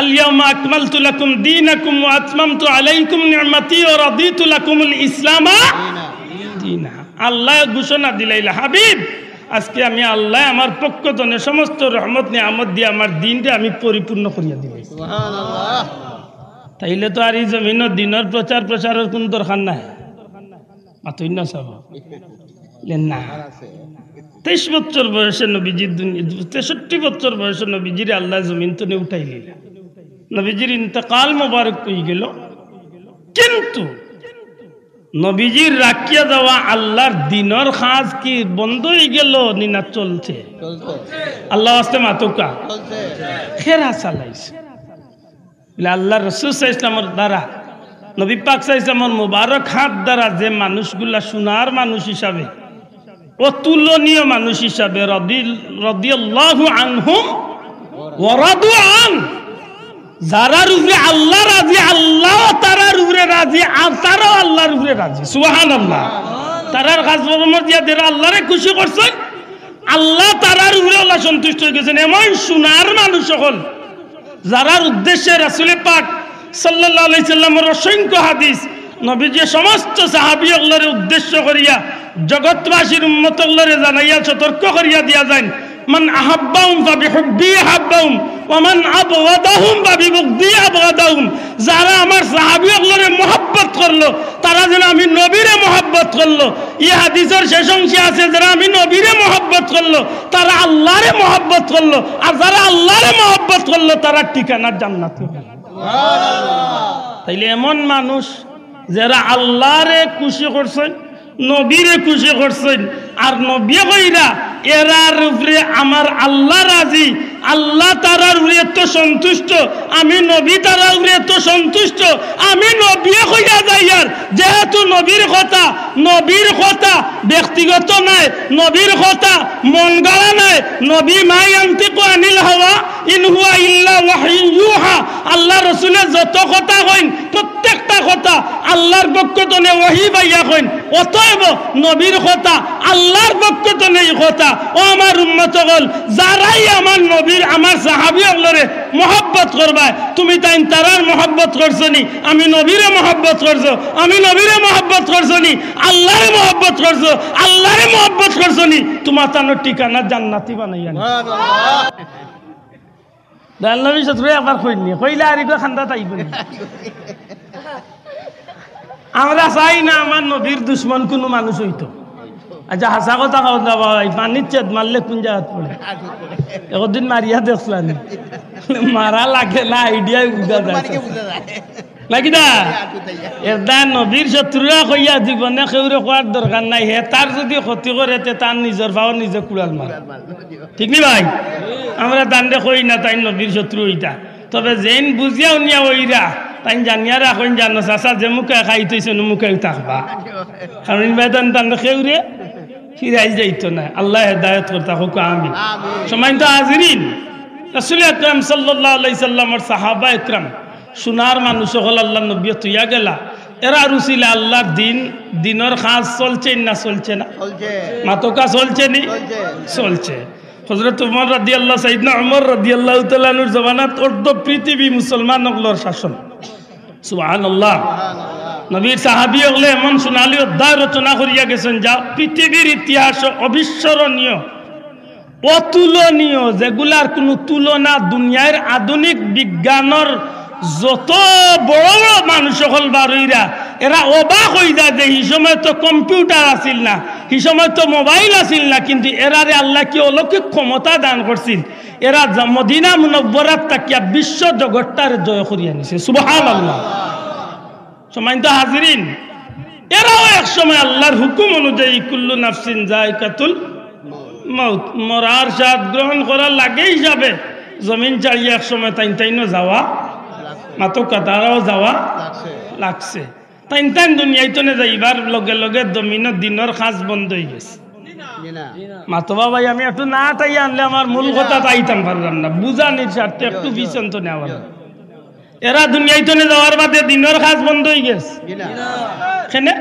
আলিয়াউমা আকমালতু লাকুম দীনাকুম ওয়া আতমামতু আলাইকুম নি'মাতি ওয়া রাদিতু লাকুমুল ইসলামা দিনা আল্লাহ ঘোষণা দিলাইলা হাবিব আজকে আমি আল্লাহ আমার পক্ষ থেকে সমস্ত রহমত নিয়ামত দিয়ে আমার দিনটা আমি পরিপূর্ণ করিয়া দিলাই তাইলে তো আর এই জমিন দিনের প্রচার প্রচারের কোন দরকার নাই। মাতই না সব না। তেইশ বছর বয়সে নবীজির তেষট্টি বছর বয়সে নবীজির আল্লাহ জমিন তো উঠাই নিল নবীজির ইন্তকাল মোবারক হয়ে গেল। কিন্তু নবীজির রাখিয়া দেওয়া আল্লাহর দিনর খাজ কি বন্ধ হয়ে গেল নিনা চলছে? আল্লাহ আসতে মাতুকা। খেরা চালাইছে। বলে আল্লাহ রসুল ইসলামের দ্বারা নবী পাক ইসলামের মুবারক হাত দ্বারা যে মানুষগুলা সোনার মানুষ হিসাবে অতুলনীয় মানুষ হিসাবে রদি রদিয়াল্লাহু আনহুম ওরাদু আন যারার উপরে আল্লাহ রাজি, আল্লাহ তারার উপরে রাজি তারাও আল্লাহর উপরে রাজি। সুহান আল্লাহ তারার কাজ দিয়া দেরা আল্লাহরে খুশি করছেন, আল্লাহ তারার উপরে আল্লাহ সন্তুষ্ট হয়ে গেছেন। এমন সোনার মানুষ সকল, যারার উদ্দেশ্যে রাসুলে পাক সাল্লাহ সাল্লামের অসংখ্য হাদিস, নবীজি সমস্ত সাহাবি উদ্দেশ্য করিয়া, জগৎবাসীর উম্মত অল্লারে জানাইয়া সতর্ক করিয়া দিয়া যায় মান আহাব্বাউম ফাবিহুব্বি আহাব্বাউম ওমান আবগাদাহুম ফাবিবুগদি আবগাদাহুম যারা আমার সাহাবী অগলরে মহব্বত করল তারা যেন আমি নবীরে মহব্বত করল। ই হাদিসের শেষ অংশে আছে যারা আমি নবীরে মহব্বত করল তারা আল্লাহরে মহব্বত করল আর যারা আল্লাহরে মহব্বত করল তারা ঠিকানা জান্নাত তাইলে এমন মানুষ যারা আল্লাহরে খুশি করছেন নবীরে খুশি করছেন আর নবী কইরা এরার উপরে আমার আল্লাহ রাজি, আল্লাহ তারার উপরে এত সন্তুষ্ট, আমি নবী তারার উপরে এত সন্তুষ্ট, আমি নবী কইয়া যাই আর। যেহেতু নবীর কথা নবীর কথা ব্যক্তিগত নাই, নবীর কথা মন গাড়া নাই, নবী মাই আনতে আনিল হওয়া, ইন হুয়া ইল্লা ওয়াহিয়ুহা, আল্লাহ রসুলে যত কথা কইন প্রত্যেকটা কথা আল্লাহর পক্ষ তো নে ওহি বাইয়া কইন। অতএব নবীর কথা আল্লাহর পক্ষ তো নেই কথা। ও আমার উম্মত হল যারাই আমার নবীর আমার সাহাবি হলরে মহব্বত করবা তুমি তাই তারার মহব্বত করছ নি আমি নবীরে মহব্বত করছ আমি নবীরে মহব্বত করছ নি আল্লাহরে মহব্বত করছ আল্লাহরে মহব্বত করছ নি তোমার তানোর ঠিকানা জান্নাতি বানাইয়া নি। দাল নবী শত্রু একবার কইনি কইলে আর খান্দা তাইব। আমরা চাই না আমার নবীর দুশ্মন কোনো মানুষ হইতো। আচ্ছা হাসা কথা না ভাই পানির চেত মারলে কোন জায়গাত পড়ে একদিন মারিয়া দেখলাম মারা লাগে না আইডিয়াই বুঝা যায়। নাকি না এদা নবীর শত্রুরা কইয়া জীবনে কেউরে কোয়ার দরকার নাই। হে তার যদি ক্ষতি করে তে তার নিজের ভাও নিজে কুড়াল মার ঠিক নি ভাই? আমরা দান্ডে কই না তাই নবীর শত্রু হইতা তবে যেন বুঝিয়া উনিয়া ওইরা তাই জানিয়া রাখুন জানো চাষা যে মুখে খাইতেছে মুখে থাকবা কারণ বেতন দান্ডে কেউরে ফিরাই যাইতো না। আল্লাহ হেদায়ত করতা হোক আমি সময় তো হাজিরিন। রসুল আকরাম সাল্লাহ আলাইসাল্লামর সাহাবা একরাম সোনার মানুষ হল আল্লাহ নবী তুইয়া গেলা। এরা রুসিলে আল্লাহর দিন দিনের কাজ চলছে না চলছে না? মাতকা চলছে নি? চলছে। হজরত উমর রাদি আল্লাহ সাইদনা উমর রাদি আল্লাহ তালুর জমানাত অর্ধ পৃথিবী মুসলমান নগলর শাসন। সুহান আল্লাহ নবীর সাহাবি হলে এমন সোনালী অধ্যায় রচনা করিয়া গেছেন যা পৃথিবীর ইতিহাস অবিস্মরণীয় অতুলনীয় যেগুলার কোনো তুলনা দুনিয়ার আধুনিক বিজ্ঞানের যত বড় বড় মানুষ সকল বারইরা, এরা অবাক হয়ে যায় যে এই সময় তো কম্পিউটার আসিল না, এই সময় তো মোবাইল আসিল না, কিন্তু এরারে আল্লাহ কি অলৌকিক ক্ষমতা দান করছিল। এরা মদিনা মুনব্বরাত তাকিয়া বিশ্ব জগৎটার জয় করিয়া নিছে। সুবহান আল্লাহ সময় তো হাজিরিন, এরাও এক সময় আল্লাহর হুকুম অনুযায়ী কুল্লু নাফসিন যায় কাতুল মৌত মরার স্বাদ গ্রহণ করার লাগে হিসাবে জমিন চালিয়ে এক সময় তাইন তাইনও যাওয়া মাতকা তারাও যাওয়া লাগছে। তাইন তাইন দুনিয়ায় তো যাইবার লগে লগে জমিনের দিনের কাজ বন্ধ হয়ে গেছে। মাতবা ভাই আমি একটু না তাই আনলে আমার মূল কথা তাইতাম পারলাম না। বুঝানির স্বার্থে একটু পিছন তো নেওয়া এরা দুনিয়ায় তো যাওয়ার বাদে দিনের কাজ বন্ধ হয়ে গেছে। জি না কেনে?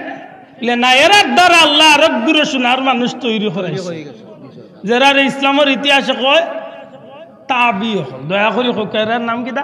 এরার দ্বারা আল্লাহ আরব গুরু শোনার মানুষ তৈরি নিশ্চয়। যারা ইসলামের ইতিহাসে কয় তাবি হল। দয়া করে হোক নাম কিটা।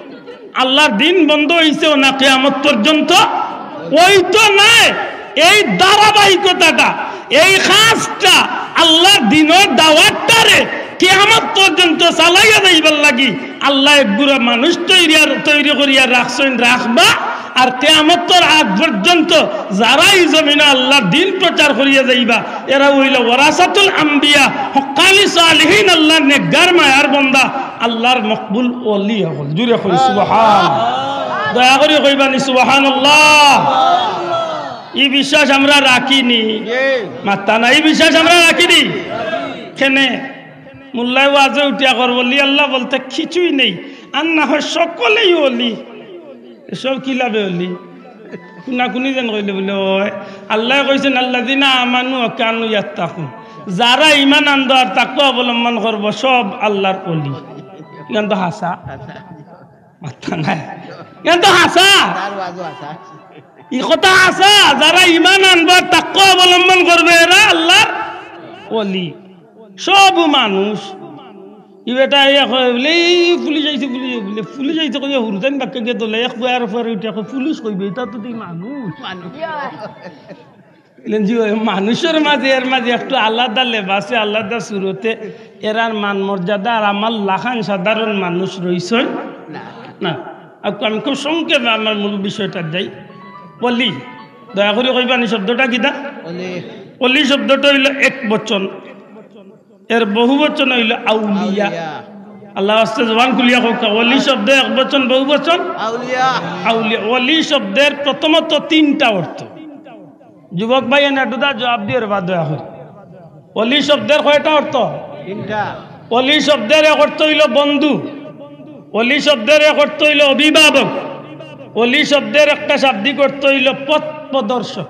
আল্লাহর দিন বন্ধ হইছে না কিয়ামত পর্যন্ত? ওই তো নাই। এই ধারাবাহিকতাটা, এই খাসটা আল্লাহর দিনের দাওয়াতটারে কিয়ামত পর্যন্ত চালাইয়া যাইবার লাগি আল্লাহ একগুড়া মানুষ তৈরি তৈরি করিয়া রাখছেন, রাখবা। আর কেয়ামতর আগ পর্যন্ত যারাই জমিনে আল্লাহর দিন প্রচার করিয়া যাইবা, এরা হইল ওরাসাতুল আম্বিয়া, হকানি সালিহিন আল্লাহ নেগার মায়ার বন্দা। আল্লাহর মকবুল ওলি হল। জুড়ে কই সুবহান। দয়া করে কইবানি সুবহান আল্লাহ এই বিশ্বাস আমরা রাখিনি। জি। মাত্তা না এই বিশ্বাস আমরা রাখিনি। কেনে? মোল্লাই ওয়াজে উঠিয়া কর বলি আল্লাহ বলতে কিছুই নেই। আর না হয় সকলেই অলি এসব কি লাভে অলি কোনা কোনি যেন কইলে বলে আল্লাহ কইছেন আল্লাহ দিনা আমানু কানু ইয়াত যারা ইমান আন্দ আর তাকে অবলম্বন করব সব আল্লাহর অলি ইমান তো হাসা মাথা নাই তো হাসা ই কথা আছে যারা ইমান আনবার তাকে অবলম্বন করবে এরা আল্লাহর অলি সব মানুষ ই বেটা ইয়া কয় বলে আইছে পুলিশ আইছে বলে পুলিশ আইছে কই হুরদান বাক্য গে দলে এক বুয়ার পরে উঠে কয় পুলিশ কইবে এটা তো তুই মানুষ মানুষের মাঝে এর মাঝে একটু আলাদা লেবাসে আলাদা সুরতে এরার মান মর্যাদা আর আমার লাখান সাধারণ মানুষ রইছেন না। আমি খুব সংক্ষেপে আমার মূল বিষয়টা যাই বলি দয়া করে কইবানি শব্দটা কিতা অলি শব্দটা হইল এক বচন। এর বহু বচন হইল আউলিয়া। আল্লাহ আস্তে জবান খুলিয়া হোক অলি শব্দ এক বচন বহু বচন? আউলিয়া। আউলিয়া। অলি শব্দের প্রথমত তিনটা অর্থ। যুবক ভাই এনে দুটা জবাব দিয়ে রবা দয়া করে। অলি শব্দের কয়টা অর্থ? অলি শব্দের অর্থ হইল বন্ধু। অলি শব্দের অর্থ হইল অভিভাবক। অলি শব্দের একটা শাব্দিক অর্থ হইল পথ প্রদর্শক।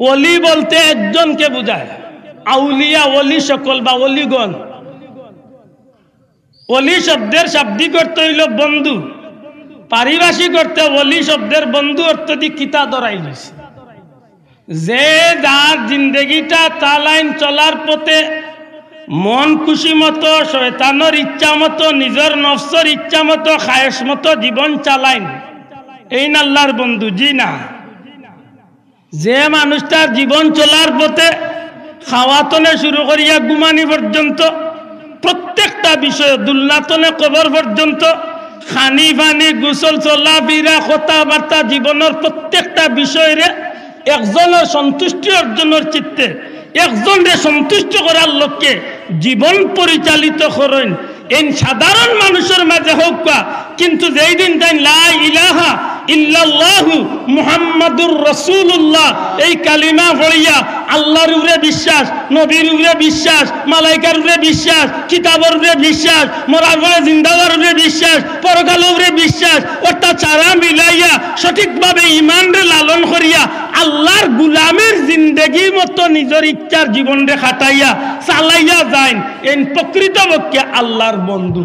অলি বলতে একজনকে বোঝায়। আউলিয়া, অলি সকল বা অলিগণ। অলি শব্দের শাব্দিক অর্থ হইল বন্ধু। পারিভাষিক অর্থে অলি শব্দের বন্ধু অর্থ দিয়ে কিতা ধরাই লইছে যে যার জিন্দগিটা তালাইন চলার পথে মন খুশি মতো, শয়তানোর ইচ্ছা মতো, নিজের নফসর ইচ্ছা মতো, খায়েশ মতো জীবন চালাইন। এই নাল্লার বন্ধু, জি না। যে মানুষটার জীবন চলার পথে খাওয়াতনে শুরু করিয়া গুমানি পর্যন্ত, প্রত্যেকটা বিষয় দুল্লাতনে কবর পর্যন্ত, খানি ফানি, গুসল চলা বিরা কথাবার্তা, জীবনের প্রত্যেকটা বিষয়ের একজনের সন্তুষ্টি অর্জনের চিত্তে একজনকে সন্তুষ্ট করার লক্ষ্যে জীবন পরিচালিত করেন। এই সাধারণ মানুষের মাঝে হোক কিন্তু যেই দিন তাই লা ইল্লাল্লাহু মুহাম্মাদুর রাসূলুল্লাহ। এই কালিমা পড়িয়া আল্লাহর উপরে বিশ্বাস নবীর উপরে বিশ্বাস মালাইকার উপরে বিশ্বাস কিতাবের উপরে বিশ্বাস মরার পরে জিন্দাবার উপরে বিশ্বাস পরকালের উপরে বিশ্বাস অর্থাৎ চারা মিলাইয়া সঠিকভাবে ইমানরে লালন করিয়া আল্লাহর গুলামের জিন্দগির মতো নিজের ইচ্ছার জীবনরে খাটাইয়া চালাইয়া যায় এই প্রকৃতপক্ষে আল্লাহর বন্ধু।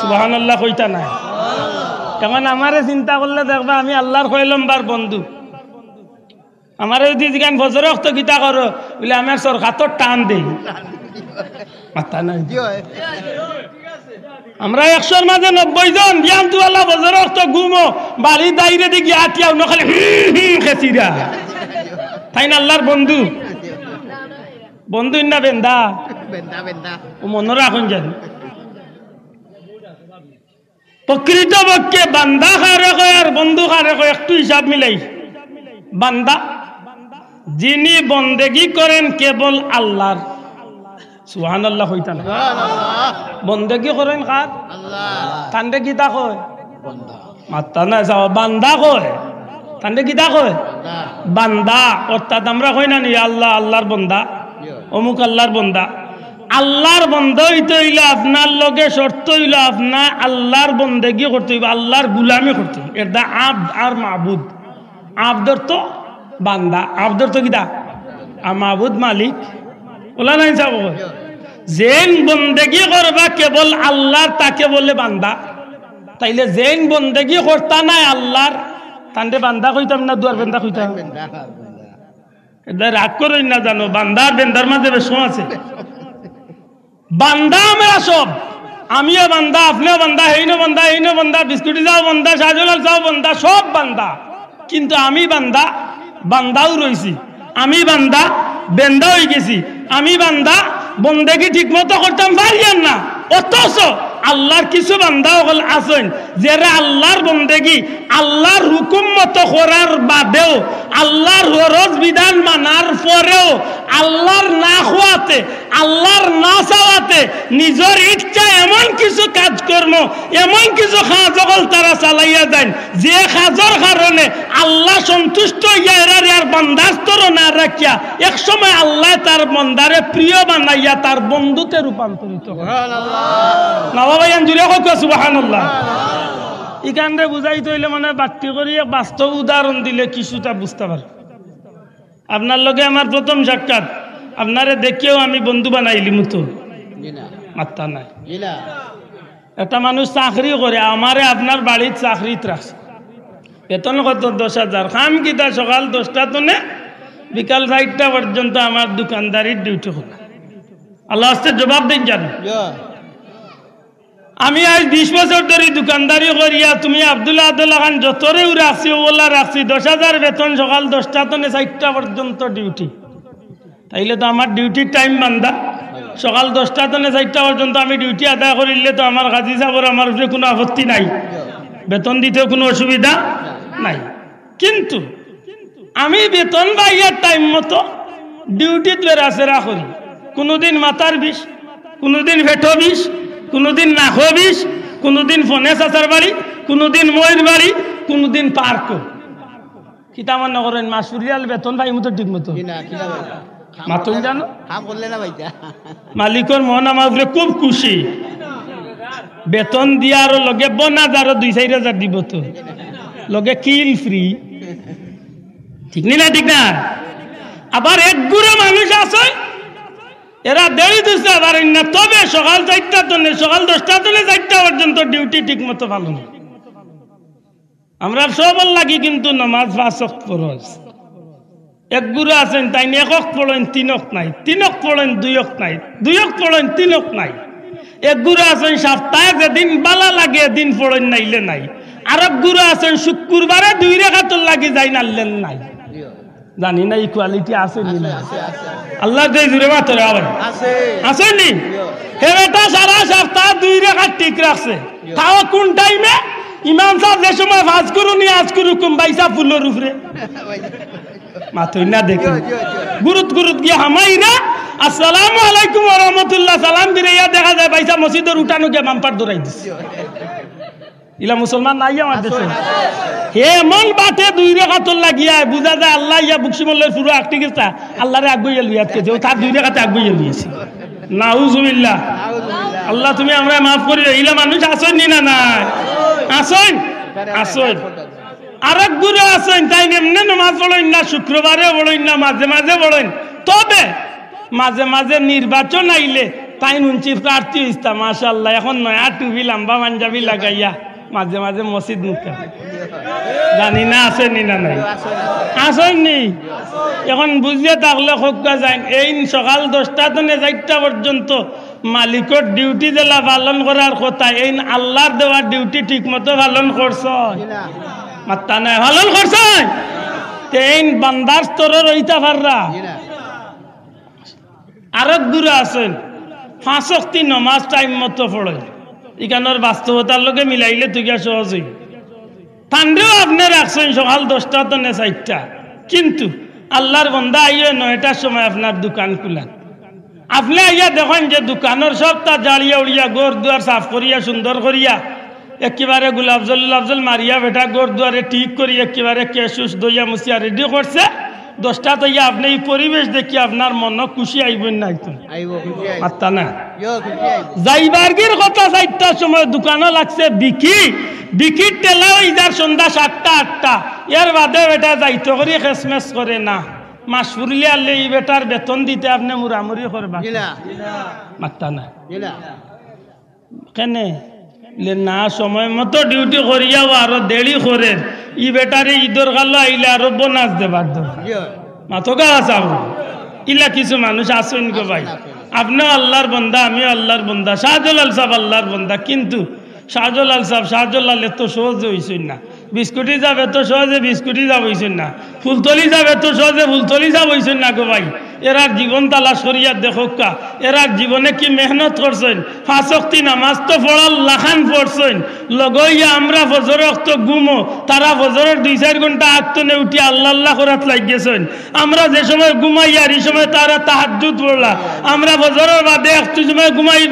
সুবাহান আল্লাহ কইতা নাই? এখন আমারে চিন্তা করলে দেখবা আমি আল্লাহর কইলম্বার বন্ধু। আমারে যদি জিগান বছর অক্ত গীতা করো বলে আমার সরকার টান দেই আমরা একশোর মাঝে নব্বই জন জ্ঞান তু আল্লাহ বছর অক্ত ঘুমো বাড়ি দাইরে দিকে আটিয়া অন্য খালি হুম হুম খেসিরা। তাই না আল্লাহর বন্ধু? বন্ধু না বেন্দা। বেন্দা বেন্দা। ও মনে রাখুন জানি। প্রকৃত পক্ষে বান্দা খারে কয় আর বন্ধু খারে কয় একটু হিসাব মিলাই। বান্দা যিনি বন্দেগি করেন কেবল আল্লাহর সুহান আল্লাহ হইতা না সুবহানাল্লাহ। বন্দেগি করেন কার তান্ডে গীতা কয়। মাত্তা না যাও বান্দা কয়। তান্ডে গীতা কয়। বান্দা। অর্থাৎ আমরা কই না নি আল্লাহ আল্লাহর বন্দা। অমুক আল্লাহর বন্দা। আল্লাহর বন্ধ হইতে হইল আপনার লগে শর্ত হইল আপনার আল্লাহর বন্দেগি করতে হইব আল্লাহর গুলামি করতে হইব। এটা আব আর মাহবুদ আবদর তো বান্দা। আবদর তো কিতা আর মাহবুদ মালিক। ওলা নাই যাব জেন বন্দেগি করবা কেবল আল্লাহর তাকে বলে বান্দা। তাইলে জেন বন্দেগি করতা নাই আল্লাহর। তান্ডে বান্দা কইতাম না দুয়ার বান্দা কইতাম? এটা রাগ করেন না জানো বান্দা আর বেন্দার মাঝে বেশম আছে। বান্দা আমরা সব আমিও বান্দা, আপনিও বান্দা, হেইনো বান্দা, হইনো বান্দা, বিস্কুটি যাও বান্দা শাহজলাল যাও বান্দা সব বান্দা। কিন্তু আমি বান্দা, বান্দাও রইছি আমি বান্দা বেন্দা হয়ে গেছি আমি বান্দা, বন্দেগি ঠিক মতো করতাম পারিয়ান না। অথচ আল্লাহর কিছু বান্দা হল আছেন যারা আল্লাহর বন্দেগি আল্লাহর হুকুম মতো করার বাদেও আল্লাহর হরজ বিধান মানার পরেও আল্লাহর না খোয়াতে আল্লাহর না চাওয়াতে নিজের ইচ্ছা এমন কিছু কাজকর্ম এমন কিছু সকল তারা চালাইয়া দেন যে কাজের কারণে আল্লাহ সন্তুষ্ট হইয়া এরার আর বন্দাস্তর না রাখিয়া এক সময় আল্লাহ তার বন্দারে প্রিয় বানাইয়া তার বন্ধুতে রূপান্তরিত করে। নবাবাইয়ান জুড়ে হোক সুবাহান আল্লাহ এখানে বুঝাই তৈলে মানে বাট্টি করি বাস্তব উদাহরণ দিলে কিছুটা বুঝতে পারে আপনার লগে আমার প্রথম সাক্ষাৎ। আপনারে দেখেও আমি বন্ধু বানাইলি মতো মাত্তা নাই একটা মানুষ চাকরি করে আমারে আপনার বাড়ির চাকরিত রাখছে বেতন কত দশ হাজার খাম কিতা সকাল দশটা তো নে বিকাল চারটা পর্যন্ত আমার দোকানদারির ডিউটি হলো আল্লাহ আস্তে জবাব দিন জানো। হয় আমি আজ বিশ বছর ধরে দোকানদারি করিয়া তুমি আবদুল্লাহ আবদুল্লাহ খান যতরেও রাখছি ওলা রাখছি দশ হাজার বেতন সকাল দশটা তো চারটা পর্যন্ত ডিউটি তাইলে তো আমার ডিউটির টাইম বান্ধা সকাল দশটা তো চারটা পর্যন্ত আমি ডিউটি আদায় করিলে তো আমার কাজী সাহেবের আমার উপরে কোনো আপত্তি নাই। বেতন দিতেও কোনো অসুবিধা নাই। কিন্তু আমি বেতন বাইয়ার টাইম মতো ডিউটিত বেড়াচেরা করি। কোনোদিন মাথার বিষ, কোনোদিন ভেটো বিষ কোনোদিন নাক বিষ কোনোদিন ফনে চাচার বাড়ি কোনোদিন ময়ের বাড়ি কোনোদিন পার্ক। কিতা মনে করেন মাসুরিয়াল বেতন ভাই মতো ঠিক মতো না মাতুন জানো? না মালিকর মন আমার উপরে খুব খুশি। বেতন দিয়ার লগে বনাজ আরও দুই চার হাজার দিব তো। লগে কিল ফ্রি ঠিক নি না ঠিক না? আবার এক গুড়ো মানুষ আছে এরা দেরি দিচ্ছে আবার না তবে সকাল চারটা তনে সকাল দশটা তনে চারটা পর্যন্ত ডিউটি ঠিক মতো পালন আমরা সবল লাগি কিন্তু নমাজ ফাঁসক ফরজ। এক গুরু আছেন, তাই একক পড়েন তিনক নাই। তিনক পড়েন দুইক নাই। দুইক পড়েন তিনক নাই। এক গুরু আছেন, সপ্তাহে যেদিন বালা লাগে দিন পড়েন, নাইলে নাই। আর এক গুরু আছেন, শুক্রবারে দুই রেখাতর লাগি, যাই নাইলেন নাই। জানি না ইকুয়ালিটি আছে নি না আল্লাহ দেই জুড়ে মাতরে আবার আছে জিও। হেবেটা সারা সপ্তাহ দুই রেখা ঠিক রাখছে তাও কোন টাইমে ইমাম সাহেব যে সময় ফাজ করুন আজ করু কুম বাইসা ফুলের উপরে। মাতুই না দেখি। গুরুত গুরুত গিয়া হামাইরা আসসালামু আলাইকুম ওয়া রাহমাতুল্লাহ সালাম দিলে ইয়া দেখা যায় বাইসা মসজিদের উঠানো গিয়া বাম্পার দৌড়াই দিছে জিও। ইলা মুসলমান নাই আমার দেশে। হে মন বাটে দুই রেখাতর লাগিয়া বুঝা যায় আল্লাহ ইয়া বুকসিমল্লের পুরো আকটি গেছা আল্লাহরে আগুইয়া লইয়া কেছে ও তার দুই রেখাতে আগুইয়া লইয়েছে নাউজুবিল্লাহ। আল্লাহ তুমি আমরা মাফ করি। ইলা মানুষ আসেন নি না নাই? আসেন? আসেন। আরেক গুরু আছেন তাই এমনি নামাজ পড়েন না শুক্রবারে পড়েন না মাঝে মাঝে পড়েন। তবে মাঝে মাঝে নির্বাচন আইলে তাই নুনচি প্রার্থী হইতা মাশাল্লাহ এখন নয়া টুবি লম্বা পাঞ্জাবি লাগাইয়া। মাঝে মাঝে মসজিদ মুখা। জানি না আছে নি না নাই। আসেন নি এখন বুঝিয়ে থাকলে খোকা যায় এই সকাল দশটা থেকে চারটা পর্যন্ত মালিকর ডিউটি জেলা পালন করার কথা, এই আল্লাহর দেওয়ার ডিউটি ঠিক মতো পালন করছ মাত্তা নাই, পালন করছ তেইন বান্দার স্তরে রইতা পাররা। আরেক দূরে আছেন ফাঁসক্তি নমাজ টাইম মতো পড়ে এখানের বাস্তবতার লোকে মিলাইলে তুই সহজ হই ঠান্ডেও আপনি রাখছেন সকাল দশটা তো নে চারটা। কিন্তু আল্লাহর বন্ধা আইয়ে নয়টার সময় আপনার দোকান খুলান। আপনি আইয়া দেখেন যে দোকানের সব তা জাড়িয়া উড়িয়া, গোর দুয়ার সাফ করিয়া, সুন্দর করিয়া, একেবারে গুলাবজল গুলাবজল মারিয়া বেটা গোর দুয়ারে ঠিক করি একেবারে কেশুস দইয়া মুছিয়া রেডি করছে। দশটা তো ইয়া আপনি এই পরিবেশ দেখি আপনার মন খুশি আইবেন না একদম। আইব, খুশি না। যাইবার্গির কথা চারটার সময় দোকানও লাগছে বিকি বিকির টেলাও ইদার সন্ধ্যা সাতটা আটটা। এর বাদে বেটা যাইতে করি খেসমেস করে না। মাস ফুরলে আনলে এই বেটার বেতন দিতে আপনি মুরামুরি করবা। মাত্তা না। কেনে? না সময় মতো ডিউটি করিয়াও আরও দেরি করে। ই বেটারে ঈদর গালো আইলে আরও বোনাস দেবার দরকার। আছে আপনার ইলা কিছু মানুষ আসেন গো ভাই? আপনিও আল্লাহর বন্দা, আমিও আল্লাহর বন্দা। শাহজালাল সাহেব আল্লাহর বন্দা, কিন্তু শাহজালাল সাহেব, শাহজালাল এত সহজে হইছেন না। বিস্কুটি যাবে এত সহজে বিস্কুটি যাব হইছেন না। ফুলতলি যাবে এত সহজে, ফুলতলি যাব হইছেন না গো ভাই। এরা জীবন তালাশ করিয়া দেখোকা এরা জীবনে কি মেহনত করছেন? ফাঁসক্তি নামাজ তো পড়াল লাখান পড়ছেন। লগইয়া আমরা ফজর তো গুমো তারা ফজরের দুই চার ঘণ্টা আগতনে উঠি আল্লাহ আল্লাহ করাত লাগিয়েছেন। আমরা যে সময় ঘুমাই আর এই সময় তারা তাহাজুদ পড়লা। আমরা ফজরের বাদে একটু সময় ঘুমাই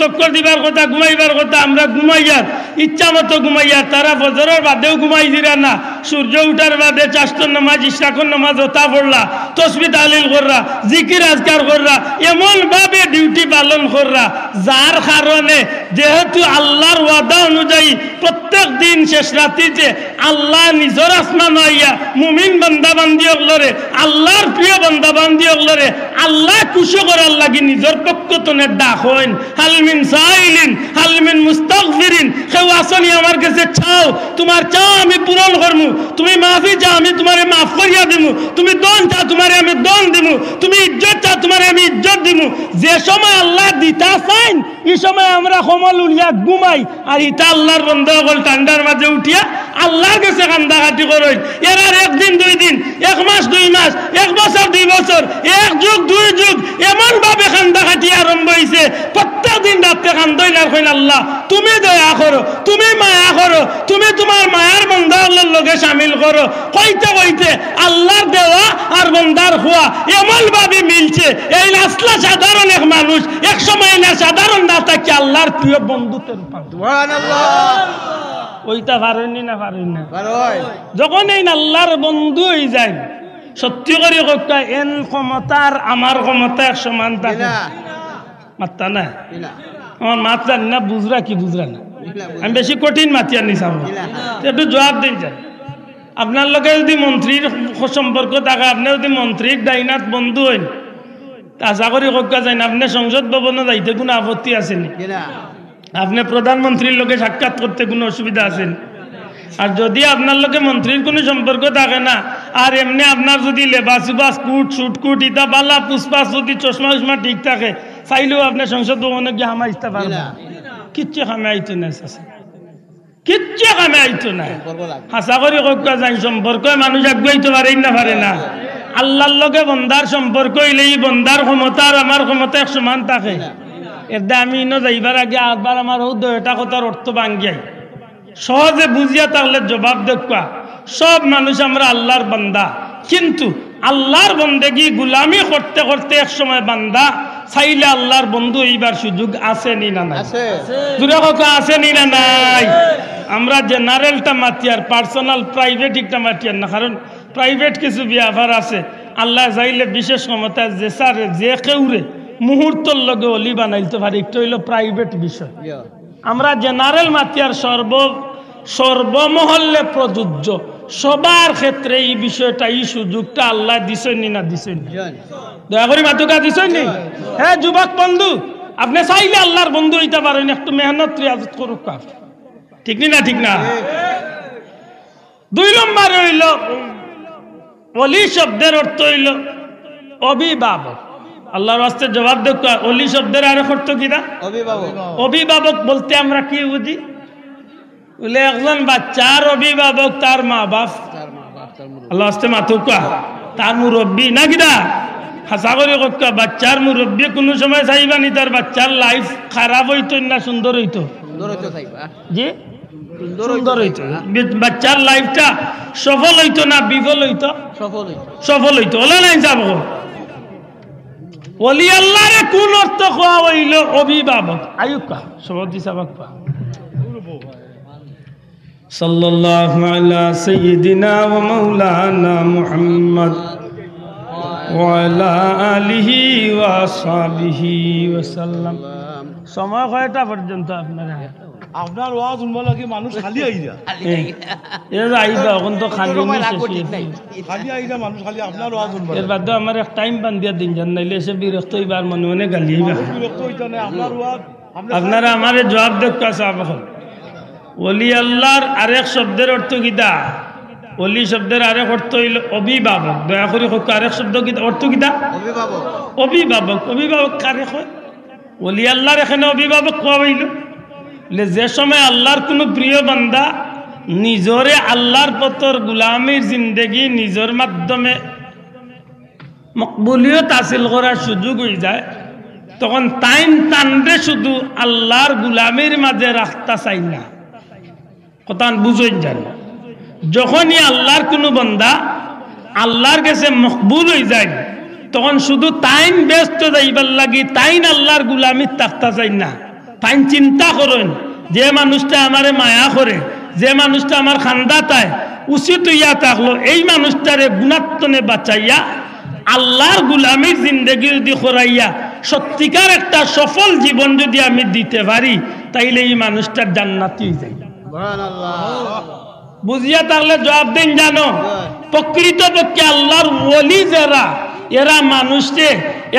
চক্কর দিবার কথা, ঘুমাইবার কথা, আমরা ঘুমাইয়ার ইচ্ছা মতো ঘুমাইয়ার তারা ফজরের বাদেও ঘুমাই দিরা না। সূর্য উঠার বাদে চাষতর নামাজ ইশাকর নামাজ ওতা পড়লা। তসবি তালিল কররা জিকির আজকার কররা এমন ভাবে ডিউটি পালন কররা। যার কারণে যেহেতু আল্লাহর ওয়াদা অনুযায়ী প্রত্যেক দিন শেষ রাত্রিতে আল্লাহ নিজের আসমান আইয়া মুমিন বান্দা বান্দি অগলরে আল্লাহর প্রিয় বান্দা বান্দি অগলরে আল্লাহ খুশি করার লাগি নিজের পক্ষ তনে ডাক হইন হালমিন সাইলিন হালমিন মুস্তাগফিরিন। কেউ আসনি আমার কাছে, চাও, তোমার চাও আমি পূরণ করমু। তুমি মাফি চাও আমি তোমারে মাফ করিয়া দিমু। তুমি দন চাও তোমারে আমি দন দিমু। তুমি ইজ্জত চাও, তোমারে আমি ইজ্জত দিমু। যে সময় আল্লাহ দিতা চাইন, এই সময় আমরা সমল উলিয়া ঘুমাই। আর ইটা আল্লাহর বন্ধ হল ঠান্ডার মাঝে উঠিয়া আল্লাহর কাছে কান্দাকাটি করই এর আর একদিন, দুই দিন, এক মাস, দুই মাস, এক বছর, দুই বছর, এক যুগ, দুই যুগ এমন ভাবে কান্দাকাটি আরম্ভ হয়েছে প্রত্যেক দিন রাত্রে কান্দই না কইন আল্লাহ, তুমি দয়া করো, তুমি মায়া করো, তুমি তোমার মায়ার বন্ধাগুলোর লগে সামিল করো। কইতে কইতে আল্লাহর দেওয়া আর বন্দার হওয়া এমন ভাবে মিলছে। এই নাসলা সাধারণ এক মানুষ এক সময় না সাধারণ না থাকে আল্লাহর প্রিয় বন্ধুতে ওইটা পারেননি না পারেন। না যখন এই আল্লাহর বন্ধু হয়ে যায় সত্যি করে কইটা এন ক্ষমতা ক্ষমতার আমার ক্ষমতা এক সমান থাকে মাত্তা না? আমার মাত জানি না বুঝরা কি বুঝরা না? আমি বেশি কঠিন মাতি আনি চাব কিনা একটু জবাব দিন যান। আপনার লগে যদি মন্ত্রীর সম্পর্ক থাকে আপনি যদি মন্ত্রীর ডাইনাত বন্ধু হইন আশা করি কক্কা যাই না আপনি সংসদ ভবনে যাইতে কোনো আপত্তি আসেনি। কিনা? আপনি প্রধানমন্ত্রীর লোকে সাক্ষাৎ করতে কোনো অসুবিধা আছেন আর যদি আপনার লোকে মন্ত্রীর কোনো সম্পর্ক থাকে না আর এমনি আপনার যদি লেবাস উবাস কুট সুট কুট ইতা বালা পুষ্পাস যদি চশমা উসমা ঠিক থাকে চাইলেও আপনি সংসদ ভবনে গিয়ে হামা ইস্তা পারবেন কিচ্ছু কামে আইতো না। কিচ্ছু কামে আইতো না। হাসা করি কক্কা যাই সম্পর্ক মানুষ আগুয়াইতে পারে না পারে না। আল্লাহর লগে বন্দার সম্পর্ক হইলে এই বন্দার ক্ষমতা আর আমার ক্ষমতা এক সমান থাকে এরদা আমি ইনো যাইবার আগে আবার আমার হৌদ এটা কথার অর্থ ভাঙ্গিয়াই সহজে বুঝিয়া তাহলে জবাব দেখবা। সব মানুষ আমরা আল্লাহর বান্দা। কিন্তু আল্লাহর বন্দেগি গুলামি করতে করতে এক সময় বান্দা চাইলে আল্লাহর বন্ধু এইবার সুযোগ আছে নি না নাই? আছে। দূরে কথা আছে নি না নাই? আমরা জেনারেলটা মাতিয়ার পার্সোনাল প্রাইভেট একটা মাতিয়ার না কারণ প্রাইভেট কিছু ব্যাপার আছে। আল্লাহ চাইলে বিশেষ ক্ষমতা যে সারে যে কেউরে মুহূর্তর লগে অলি বানাইতে পারে একটু হইল প্রাইভেট বিষয়। আমরা জেনারেল মাতিয়ার সর্ব সর্বমহল্লে প্রযোজ্য। সবার ক্ষেত্রে এই বিষয়টা এই সুযোগটা আল্লাহ দিছেন না দিছেন জন দয়া করে মাতুকা দিছেননি? হ্যাঁ যুবক বন্ধু আপনি চাইলে আল্লাহর বন্ধু হইতে পারেন একটু মেহনত রিয়াজত করুক ঠিক না ঠিক না? দুই নম্বর হইল অলি শব্দের অর্থ হইল অভিভাবক। আল্লাহর রাস্তে জবাব দেখ অলি শব্দের আরেক অর্থ কিনা অভিভাবক। অভিভাবক বলতে আমরা কি বুঝি? বলে একজন বাচ্চার অভিভাবক তার মা বাপ। আল্লাহ আসতে মাতুকা তার মুরব্বী না কিনা হাসা করে কক্কা বাচ্চার মুরব্বী কোনো সময় চাইবানি তার বাচ্চার লাইফ খারাপ হইতো না সুন্দর হইতো? জি? সুন্দর হইতো বাচ্চার লাইফটা সফল হইতো না বিফল হইতো? সফল হইতো। সফল হইতো। ওলা নাই যাব। অলি আল্লাহরে কোন অর্থ খোয়া হইল? অভিভাবক। আয়ুকা সবজি সাবাক পা صلى الله على سيدنا ومولانا محمد وعلى آله وأصحابه وسلم সময় কয়টা পর্যন্ত আপনারা আপনার ওয়াজ শুনবো লাগে মানুষ খালি আইরা এ যে আইবা এখন তো খালি সময় লাগবো ঠিক নাই খালি আইরা মানুষ খালি আপনার ওয়াজ শুনবো এর বাদে আমার এক টাইম বান্ধিয়া দিন জান নাইলে এসে বিরক্ত হইবার মনে মনে গালি হইবা বিরক্ত হইতে নেই আপনার ওয়াজ আপনারা আমারে জবাব দেখা চাপ এখন অলি আল্লাহর আরেক শব্দের অর্থ কিতা অলি শব্দের আরেক অর্থ হইল অভিভাবক। দয়া করে হোক আরেক শব্দ কিতা অর্থ কিতা অভিভাবক। অভিভাবক। অভিভাবক কারে হয় অলি আল্লাহর এখানে অভিভাবক কোয়া হইল? যে সময় আল্লাহর কোনো প্রিয় বান্দা নিজরে আল্লাহর পতর গুলামির জিন্দেগি নিজের মাধ্যমে মকবুলিয়ত হাসিল করার সুযোগ হয়ে যায় তখন টাইম টানরে শুধু আল্লাহর গুলামির মাঝে রাখতা চাই না। কথা বুঝেন জানি। যখনই আল্লাহর কোনো বান্দা আল্লাহর কাছে মকবুল হয়ে যায়, তখন শুধু তাইন ব্যস্ত যাইবার লাগি, তাইন আল্লাহর গুলামির তাকতা চাই না। তাইন চিন্তা করেন, যে মানুষটা আমারে মায়া করে, যে মানুষটা আমার খান্দা তাই, উচিত ইয়া থাকল, এই মানুষটারে গুণাত্মনে বাঁচাইয়া, আল্লাহর গুলামির জিন্দগি যদি খরাইয়া সত্যিকার একটা সফল জীবন যদি আমি দিতে পারি, তাইলে এই মানুষটার জান্নাতি যায়। সুবহানাল্লাহ বুঝিয়া তাহলে জবাব দিন জানো। প্রকৃত পক্ষে আল্লাহর ওলি যারা এরা মানুষকে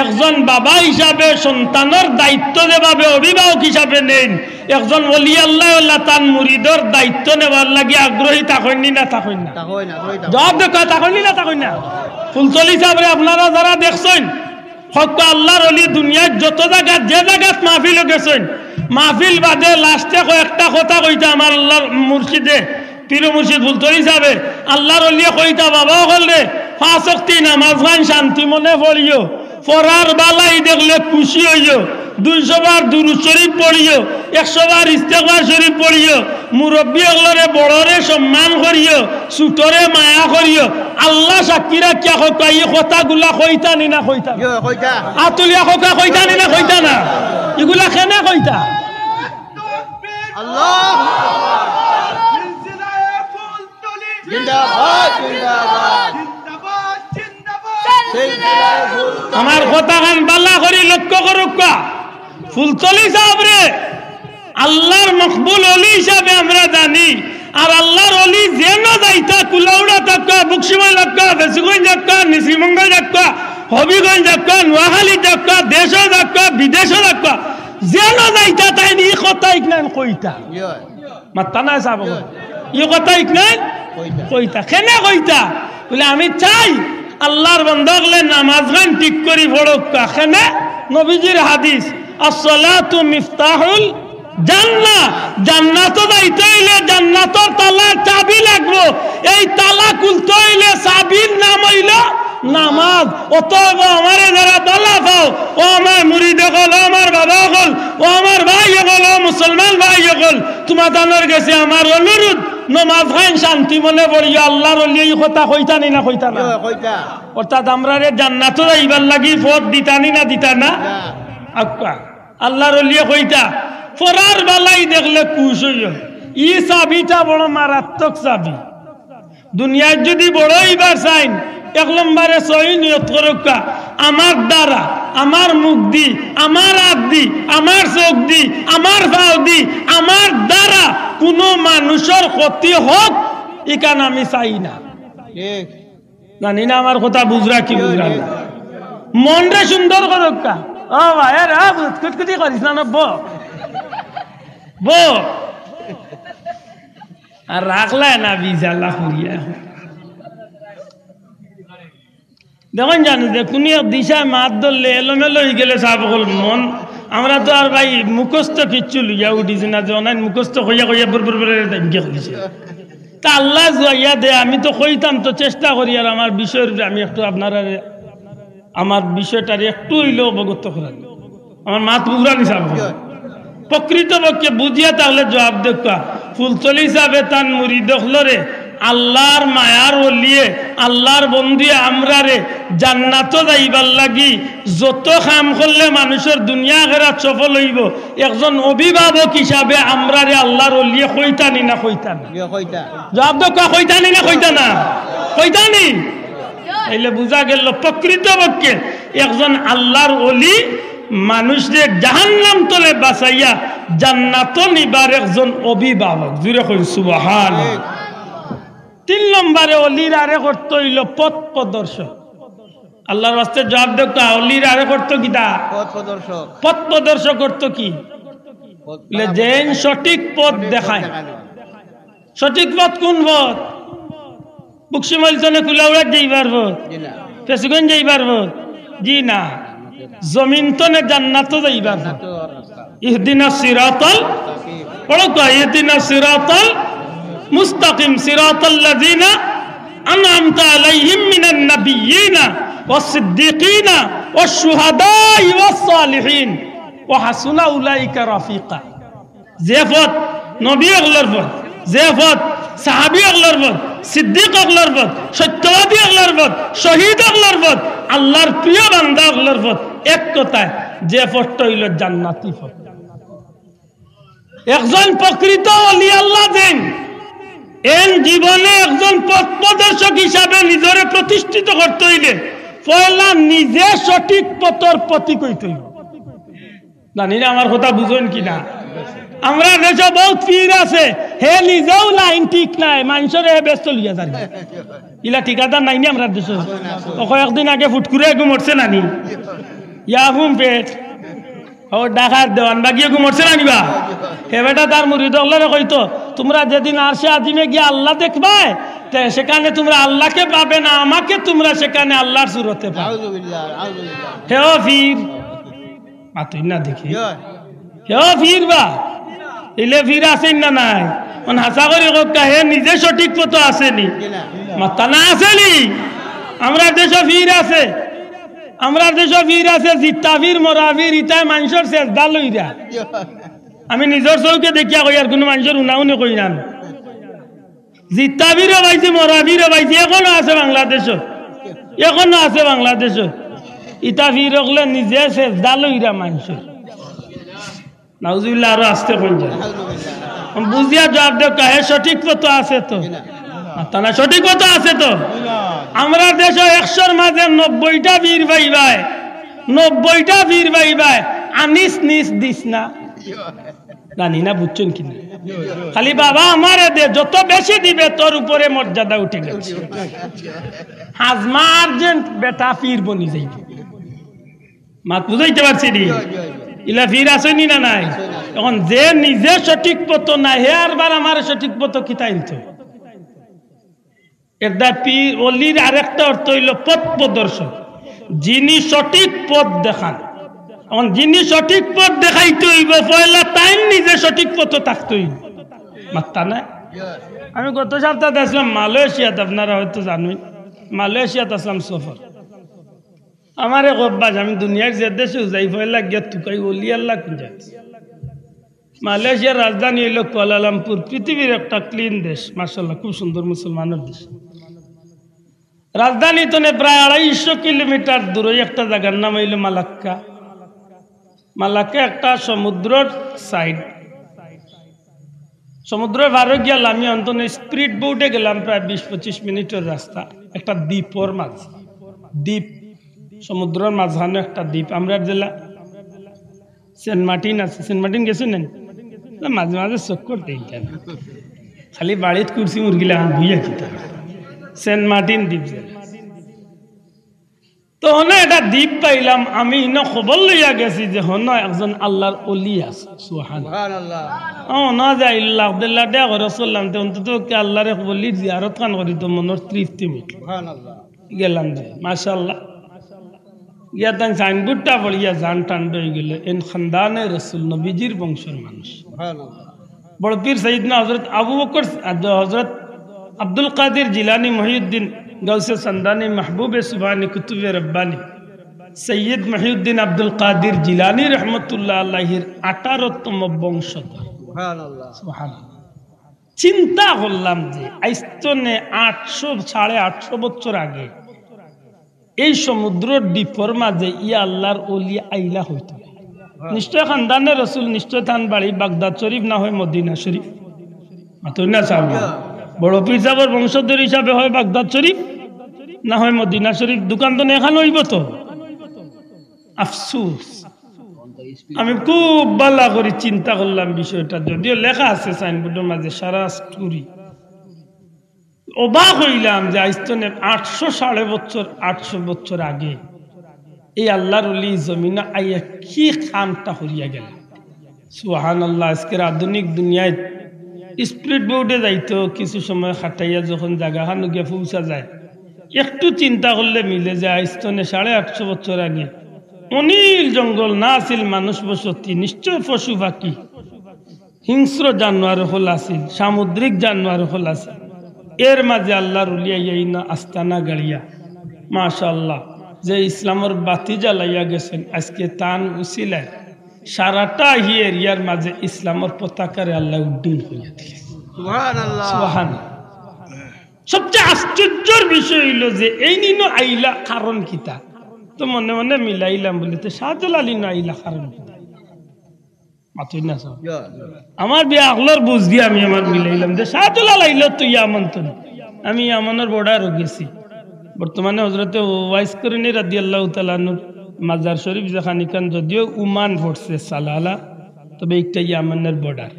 একজন বাবা হিসাবে সন্তানের দায়িত্ব দেবাবে অভিভাবক হিসাবে নেন। একজন অলি আল্লাহ আল্লাহ তার মুরিদর দায়িত্ব নেবার লাগি আগ্রহী থাকেননি না থাকেন না? জবাব দেখা থাকেননি না থাকেন না? ফুলতলি হিসাবে আপনারা যারা দেখছেন হক আল্লাহর অলি দুনিয়ার যত জায়গা, যে জায়গাত মাহফিল গেছেন, মাহফিল বাদে লাস্টে কয়েকটা কথা কইতা আমার আল্লাহর মুর্শিদে পীর মুর্শিদ ফুলতলি হিসাবে আল্লাহর অলিয়ে কইতা বাবা হল ফাঁসক্তি নামাজ খান শান্তি মনে পড়িও, পড়ার বালাই দেখলে খুশি হইও। দুইশো বার দুরুদ শরীফ পড়িও একশো বার ইস্তেকবার শরীফ পড়িও মুরব্বী হলরে বড়রে সম্মান করিও সুতরে মায়া করিও আল্লাহ সাক্ষীরা কিয়া হকা এই কথাগুলা কইতা নি না কইতা কইতা আতুলিয়া হকা কইতা নি না কইতা না? এগুলা কেনে কইতা আল্লাহ! জিন্দাবাদ জিন্দাবাদ। সিলসিলায়ে ফুল আমার কথা খান বাল্লা করি লক্ষ্য করুক ফুলতলি সাহেব রে। আল্লাহর মকবুল অলি হিসাবে আমরা জানি। আর আল্লাহর অলি যেন যাইতা কুলাউড়া থাকা বুকসিমাই থাকা বেসিগঞ্জ থাকা নিশিমঙ্গল থাকা হবিগঞ্জ থাকা নোয়াখালী থাকা দেশ থাকা বিদেশ থাকা যেন যাইতা তাই ই কথা ইকনান কইতা। ইয়ো মাত্তা নাই সাহেব ই কথা ইকনান কইতা। কইতা। কেনে কইতা? বলে আমি চাই আল্লাহর বন্ধ হলে নামাজ গান ঠিক করি পড়ক কেনে? নবীজির হাদিস। আসসালাতু মিফতাহুল জান্নাহ। জান্নাত যাইতে হইলে জান্নাতর তালার চাবি লাগবো। এই তালা খুলতে হইলে চাবির নাম হইল নামাজ। অতএব আমারে যারা বলা পাও ও আমার মুরিদ হল ও আমার বাবা হল ও আমার ভাই হল ও মুসলমান ভাই হল তোমার দানোর গেছে আমার অনুরোধ নমাজ খাইন শান্তি মনে পড়িও আল্লাহর এই কথা কইতা নি না কইতা না? ইয়ো কইতা। অর্থাৎ আমরা রে জান্নাত যাইবার লাগি পথ দিতানি না দিতা না? আক্কা আল্লাহর অলিয়ে কইতা ফরার বালাই দেখলে কুশ হইও ই চাবিটা বড় মারাত্মক চাবি। দুনিয়ার যদি বড় হইবার চাইন এক নম্বরে সহি নিয়ত করুকা আমার দ্বারা আমার মুখ দি আমার হাত দি আমার চোখ দি আমার পাও দি আমার দ্বারা কোনো মানুষের ক্ষতি হোক ইকান আমি চাই না। জানি না আমার কথা বুঝরা কি বুঝরা মনটা সুন্দর করুকা ও ভাই রে কুটকুটি করিস না ব ব আর রাখলা না বিজালা ফুরিয়া দেখুন জানো যে কোনি দিশা মাত ধরলে এলোমেলো হয়ে গেলে সাপ হল মন আমরা তো আর ভাই মুখস্থ কিচ্ছু লইয়া উঠিছি না যে অনাই মুখস্থ হইয়া হইয়া বুর বুর বুর দাঙ্গে তা আল্লাহ জুয়াইয়া দে আমি তো কইতাম তো চেষ্টা করি আর আমার বিষয়ের আমি একটু আপনারা আমার বিষয়টার একটু হইলেও অবগত করার আমার মাত বুঝরা নিসাব প্রকৃতপক্ষে বুঝিয়া তাহলে জবাব দেখা ফুলতলি হিসাবে তান মুড়ি দখলরে আল্লাহর মায়ার ওলিয়ে আল্লাহর বন্দিয়ে আমরা রে। জান্নাত যাইবার লাগি। যত কাম করলে মানুষের দুনিয়া ঘেরাত সফল হইব। একজন অভিভাবক হিসাবে আমরা রে আল্লাহর ওলিয়ে কইতানি না কইতানি কইতা জবাব দোকা কইতানি না কইতা না কইতানি তাইলে বুঝা গেল প্রকৃতপক্ষে একজন আল্লাহর অলি মানুষদের জাহান্নাম তলে বাঁচাইয়া জান্নাত নিবার একজন অভিভাবক। জুড়ে কই সুবহান তিন নম্বরে অলির আরে করতে হইল পথ প্রদর্শক। আল্লাহর বাস্তে জবাব দেখা অলির আরে করতো পথ প্রদর্শক। পথ প্রদর্শক করতো কি? সঠিক পথ দেখায়। সঠিক পথ কোন পথ? বুকসিমলতনে পথ জি না। ফেসুগঞ্জ যাইবার পথ জি না। জমিন তনে জান্নাত তো রাস্তা। ইহদিনা সিরাতাল পড়ো তো ইহদিনা সিরাতাল মুস্তাকিম সিরাতাল লাযিনা আনআমতা আলাইহিম মিনান নাবিয়্যিনা ওয়াস-সিদ্দীকিনা ওয়াশ-শুহাদাই ওয়াস-সালিহিন ওয়া হাসুনা উলাইকা রাফিকা। যে পথ নবী সাহাবি আগলার পথ, সিদ্দিক আগলার পথ, সত্যবাদী আগলার পথ, শহীদ আগলার পথ, আল্লাহর প্রিয় বান্দা আগলার পথ। এক কথায়, যে পথটা হইল জান্নাতি পথ। একজন প্রকৃত অলি আল্লাহ দেন। এন জীবনে একজন পথ প্রদর্শক হিসাবে নিজরে প্রতিষ্ঠিত করতে হইলে পয়লা নিজে সঠিক পথর প্রতীক হইতে হইব জানি না আমার কথা বুঝেন কিনা। আমরা দেশে বহুত পীর আছে। হে নিজেও লাইন ঠিক নাই মানুষের হে ব্যস্ত লিয়া যাবে ইলা ঠিকাদার নাই নি আমরা দেশে। কয়েকদিন আগে ফুটকুরে গু মরছে নানি ইয়া হুম পেট। ও ডাকার দেওয়ান বাগিয়ে গু মরছে নানিবা হে বেটা তার দলের কইতো তোমরা যেদিন আরশে আজিমে গিয়ে আল্লাহ দেখবায় তে সেখানে তোমরা আল্লাহকে পাবে না আমাকে তোমরা সেখানে আল্লাহর সুরতে পাবে। হে ফির। মাতুই না দেখি। হে ফির বা। ইলে ফির আছেন না নাই? অন হাসা করি হে নিজে সঠিক পথ আসেনি জি না আসেনি আমরা দেশে ফির আছে। আমরা দেশ বীর আছে জিত্তাবীর মরাবীর ইতায় মানুষের চেষ্টা লইরা আমি নিজের চৌকে দেখিয়া কই আর কোনো মানুষের উনাউনি কই না আমি। জিত্তাবীরও পাইছি মরাবীরও পাইছি, এখনও আছে বাংলাদেশ এখনও আছে বাংলাদেশ ইতা বীর হলে নিজে চেষ্টা লইরা মানুষের নাউজুবিল্লাহ আরও আসতে কোন যায়। বুঝিয়া জবাব দেব কাহে সঠিক কত আছে তো? তারা সঠিক কত আছে তো? আমরা দেশে একশোর মাঝে নব্বইটা বীর ভাই ভাই। নব্বইটা বীর ভাই ভাই। আনিস নিস দিস না। জানি না বুঝছেন কিনা খালি বাবা আমারে দে যত বেশি দিবে তোর উপরে মর্যাদা উঠে গেছে। হাজমার যে বেটা ফির বনি যাইবে। মাত বুঝাইতে পারছি ইলা ফির আসেনি না নাই? এখন যে নিজে সঠিক পথ না হে আর বার আমার সঠিক পথ কিতাইন তো এটা পীর অলির আরেকটা অর্থ হইল পথ প্রদর্শক। যিনি সঠিক পথ দেখান। এখন যিনি সঠিক পথ দেখাইতে হইব, পয়লা তাই নিজে সঠিক পথ থাকতে হইব। মাত্তা না আমি গত সপ্তাহে আসলাম মালয়েশিয়াতে, আপনারা হয়তো জানুই মালয়েশিয়াতে আসলাম সফর। আমার এক অভ্যাস আমি দুনিয়ার যে দেশে যাই পয়লা গিয়ে তুকাই অলি আল্লাহ যাচ্ছি মালয়েশিয়ার রাজধানী হইল কুয়ালালামপুর, পৃথিবীর একটা ক্লিন দেশ মার্শাল্লাহ খুব সুন্দর মুসলমানের দেশ। রাজধানী তো প্রায় আড়াইশো কিলোমিটার দূরে একটা জায়গার নাম হইল মালাক্কা। মালাক্কা একটা সমুদ্রের সাইড সমুদ্রের ভারে গেল, আমি অন্তত স্পিড বোটে গেলাম, প্রায় বিশ পঁচিশ মিনিটের রাস্তা, একটা দ্বীপর মাঝ। দ্বীপ সমুদ্রের মাঝখানে একটা দ্বীপ। আমরা জেলা সেন্ট মার্টিন আছে। সেন্ট মার্টিন গেছেন না মাঝে মাঝে চোখ করতে কেন খালি বাড়িত কুরসি মুরগিলে বুঝে খেতে সেন্ট মার্টিন দ্বীপ জেলা। তো হনে এটা দ্বীপ পাইলাম। আমি ইন খবর লইয়া গেছি যে হন একজন আল্লাহর অলি আছে। সুহান ও না যাই আব্দুল্লাহ দে ঘরে চললাম তো অন্তত আল্লাহরে বলি জিয়ারত খান করি তো মনের তৃপ্তি মিটল। গেলাম যে মাশাল্লাহ ইয়া তাই সাইনবোর্ডটা পড়িয়া জান টান হয়ে গেল এন খানদানে রসুল নবীজির বংশের মানুষ সুবহানাল্লাহ বড় পীর সঈদনা হজরত আবু বকর হজরত আব্দুল কাদির জিলানি মহিউদ্দিন গৌসে সন্দানি মাহবুবে সুবানি কুতুবে রব্বানি সৈয়দ মহিউদ্দিন আব্দুল কাদির জিলানি রহমতুল্লাহ আল্লাহির আঠারোতম বংশধর। চিন্তা করলাম যে আইস্তনে আটশো সাড়ে আটশো বছর আগে এই সমুদ্র দ্বীপর মাঝে ইয়া আল্লাহর অলি আইলা হইত নিশ্চয় খানদানের রসুল নিশ্চয় থান বাড়ি বাগদাদ শরীফ না হয় মদিনা শরীফ মাতুই না চাব বড় পীর সাহেবের বংশধর হিসাবে হয় বাগদাদ শরীফ না হয় মদিনা শরীফ দোকান তো এখানে হইব তো। আফসুস। আমি খুব ভালো করে চিন্তা করলাম বিষয়টা। যদিও লেখা আছে সাইনবোর্ডের মাঝে সারা স্টোরি অবাক হইলাম যে আইস্তনে আটশো সাড়ে বছর, আটশো বছর আগে এই আল্লাহর অলি জমিনা আইয়া কি কামটা হরিয়া গেল। সুহান আল্লাহ আজকের আধুনিক দুনিয়ায় স্পিড বোর্ডে যাইতো, কিছু সময় খাটাইয়া যখন জায়গা খানো গিয়ে পৌঁছা যায়, একটু চিন্তা করলে মিলে যায় আইস্তনে সাড়ে আটশো বছর আগে। অনিল জঙ্গল না আছিল মানুষ বসতি, নিশ্চয় পশু পাখি, হিংস্র জানোয়ার হল আছিল সামুদ্রিক জানোয়ার হল আছিল এর মাঝে আল্লাহর উলিয়াই না আস্তানা গাড়িয়া। মাশাল্লাহ যে ইসলামের বাতি জ্বালাইয়া গেছেন আজকে তান উচিলায় সারাটা হি এরিয়ার মাঝে ইসলামের পতাকারে আল্লাহ উড্ডীন হইয়া দিলে সুবহানাল্লাহ। সুবহান সবচেয়ে আশ্চর্যের বিষয় হইল যে এই নিন আইলা কারণ কিতা? তো মনে মনে মিলাইলাম বলে তো শাহজালাল আইলা কারণ কিতা? আমার বিয়া আগলার বুঝ দিয়ে আমি আমার মিলাইলাম যে শাহজালাল আইল তো ইয়ামন তো আমি ইয়ামনের বর্ডারও গেছি বর্তমানে হজরতে ওয়াইস করিনি রাদি আল্লাহ তালানুর মাজার শরীফ যেখানে খান যদিও উমান পড়ছে সালালা তবে একটা ইয়ামানের বর্ডার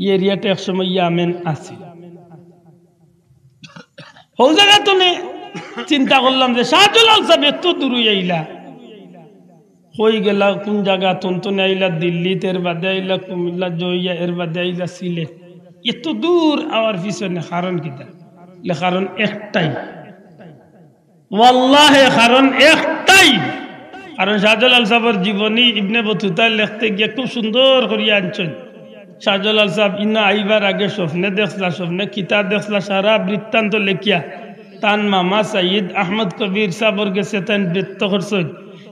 এই এরিয়াটা একসময় ইয়ামেন আছে হল জায়গা তো নে? চিন্তা করলাম যে শাহজালাল সাহেব এত দূর আইলা। হয়ে গেলা, কোন জায়গা? তন্তনে আইলা দিল্লি এর বাদে আইলা কুমিল্লা জইয়া এর বাদে আইলা সিলেট। এত দূর আমার পিছনে কারণ কিতা কারণ একটাই। ওয়াল্লাহে কারণ একটাই। কারণ শাহজালাল সাহেবের জীবনী ইবনে বতুতা লিখতে গিয়ে খুব সুন্দর করিয়া আনছেন। শাহজালাল সাহেব ইনা আইবার আগে স্বপ্নে দেখলা, স্বপ্নে কিতা দেখলা, সারা বৃত্তান্ত লেখিয়া তান মামা সঈদ আহমদ কবির সাহর গেছে তান বৃত্ত করছেন।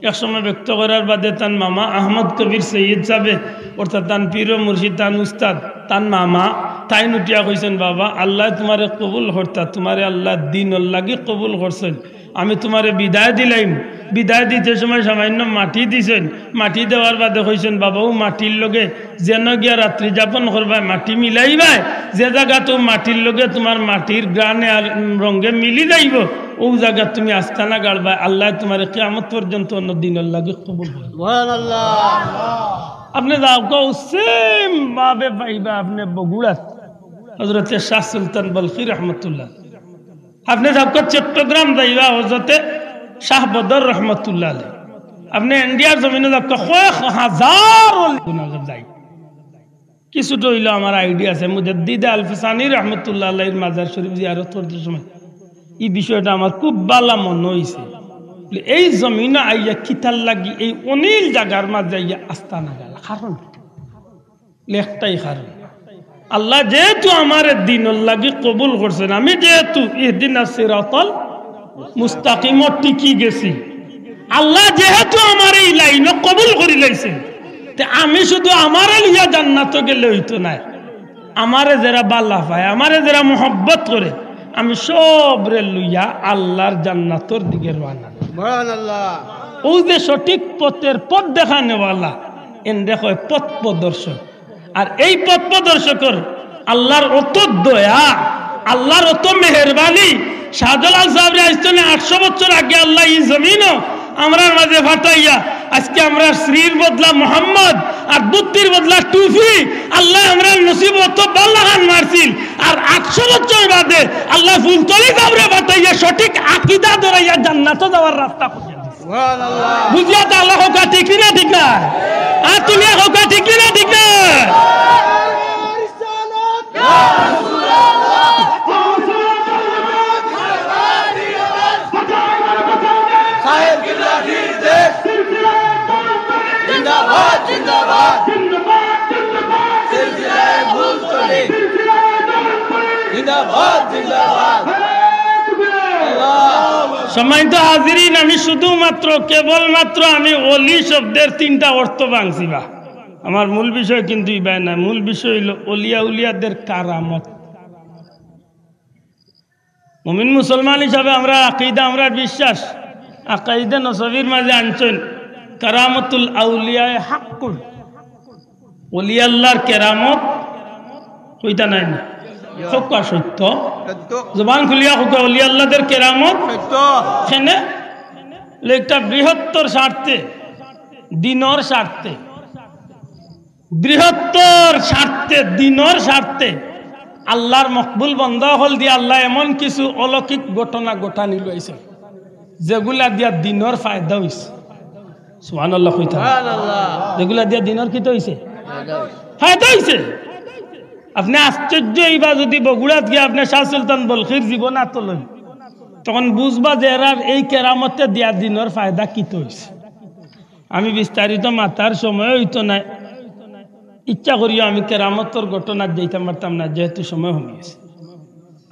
এক সময় ব্যক্ত করার বাদে তান মামা আহমদ কবির সৈয়দ সাহেব অর্থাৎ তান পীর মুর্শিদ, তান উস্তাদ, তান মামা। তাই নুটিয়া কইছেন, বাবা, আল্লাহ তোমারে কবুল করতা, তোমারে আল্লাহ দিন লাগি কবুল করছেন। আমি তোমারে বিদায় দিলাইম। বিদায় দিতে সময় সামান্য মাটি দিছেন। মাটি দেওয়ার বাদে কইছেন বাবাও মাটির লগে যেন গিয়া রাত্রি যাপন করবাই মাটি মিলাইবাই। যে জায়গা তো মাটির লগে তোমার মাটির গ্রানে আর রঙে মিলি যাইব ও জায়গা তুমি আস্তানা গাড়বা আল্লাহ তোমার কেমত পর্যন্ত অন্য দিনের লাগে কবুল আপনি যাও সেম ভাবে পাইবা আপনি বগুড়াত। হজরত শাহ সুলতান বলখি রহমতুল্লাহ। আপনি যাও চট্টগ্রাম যাইবা হজরতে শাহ বদর রহমতুল্লাহ। আপনি ইন্ডিয়ার জমিনে যাও কও কয়েক হাজার গুণাগার যাই। কিছুটা হইল আমার আইডিয়া আছে। মুজাদ্দিদ আলফিসানি রহমতুল্লাহ মাজার শরীফ জিয়ারত করতে সময়। এই বিষয়টা আমার খুব বালা মনে হয়েছে এই জমিনে আইয়া কিতার লাগি এই অনিল জাগার মাঝে আইয়া আস্তানা গেল। কারণ একটাই কারণ। আল্লাহ যেহেতু আমার দিন লাগি কবুল করছেন আমি যেহেতু ইহদিন সিরাতল মুস্তাকিম টিকি গেছি আল্লাহ যেহেতু আমার এই লাইন কবুল করি লাইছেন তে আমি শুধু আমার লিয়া জান্নাত গেলে হইতো না আমারে যারা বাল্লা পায় আমারে যারা মোহব্বত করে আমি সবরে লইয়া আল্লাহর জান্নাতর দিকে রওনা ও যে সঠিক পথের পথ দেখানেওয়ালা এন দেখো পথ প্রদর্শক। আর এই পথ প্রদর্শকর আল্লাহর অত দয়া, আল্লাহর অত মেহরবানি, শাহজালাল সাহেব আসতেন আটশো বছর আগে আল্লাহ এই জমিনও আমরার মাঝে ফাটাইয়া, আজকে আমরা শ্রীর বদলা মোহাম্মদ আর বুদ্ধির বদলা টুফি, আল্লাহ আমরা নসিব অত বাল্লাহান মারছিল। আর আটশো বছর বাদে আল্লাহ ফুলতলি সাহেবরে ফাটাইয়া সঠিক আকিদা ধরাইয়া জান্নাত যাওয়ার রাস্তা বুঝিয়া তো আল্লাহ হোকা ঠিক না ঠিক না আর তুমি হোকা ঠিক না ঠিক না সাহেব কিবলাটির দেশ সম্মানিত হাজিরিন, আমি শুধুমাত্র, কেবলমাত্র আমি অলি শব্দের তিনটা অর্থ ভাঙছি বা আমার মূল বিষয় কিন্তু ইবাই না, মূল বিষয় হইল অলিয়া উলিয়াদের কারামত। মমিন মুসলমান হিসাবে আমরা আকিদা, আমরা বিশ্বাস, আকাইদা নসবির মাঝে আনছেন, কারামতুল আউলিয়ায় হাক্কুল অলি আল্লাহর কেরামত কইতা নাই না সত্য। জবান খুলিয়া হুকা অলি আল্লাহদের কেরামত। সেনে একটা বৃহত্তর স্বার্থে দিনর স্বার্থে। বৃহত্তর স্বার্থে দিনর স্বার্থে। আল্লাহর মকবুল বন্ধ হল দিয়ে আল্লাহ এমন কিছু অলৌকিক ঘটনা ঘটানি লইছে যেগুলা দিয়া দিনর ফায়দা হইছে। সুহান আল্লাহ যেগুলা দিয়া দিনর কি হইছে। ফায়দা হইছে? আপনি আশ্চর্য এইবা যদি বগুড়াত গিয়ে আপনি শাহ সুলতান বলখির জীবন আতলেন। তখন বুঝবা যে এরার এই কেরামতে দিয়া দিনের ফায়দা কি হইছে। আমি বিস্তারিত মাতার সময় হইতো না ইচ্ছা করিও আমি কেরামতর ঘটনা যাইতাম পারতাম না, যেহেতু সময় গেছে।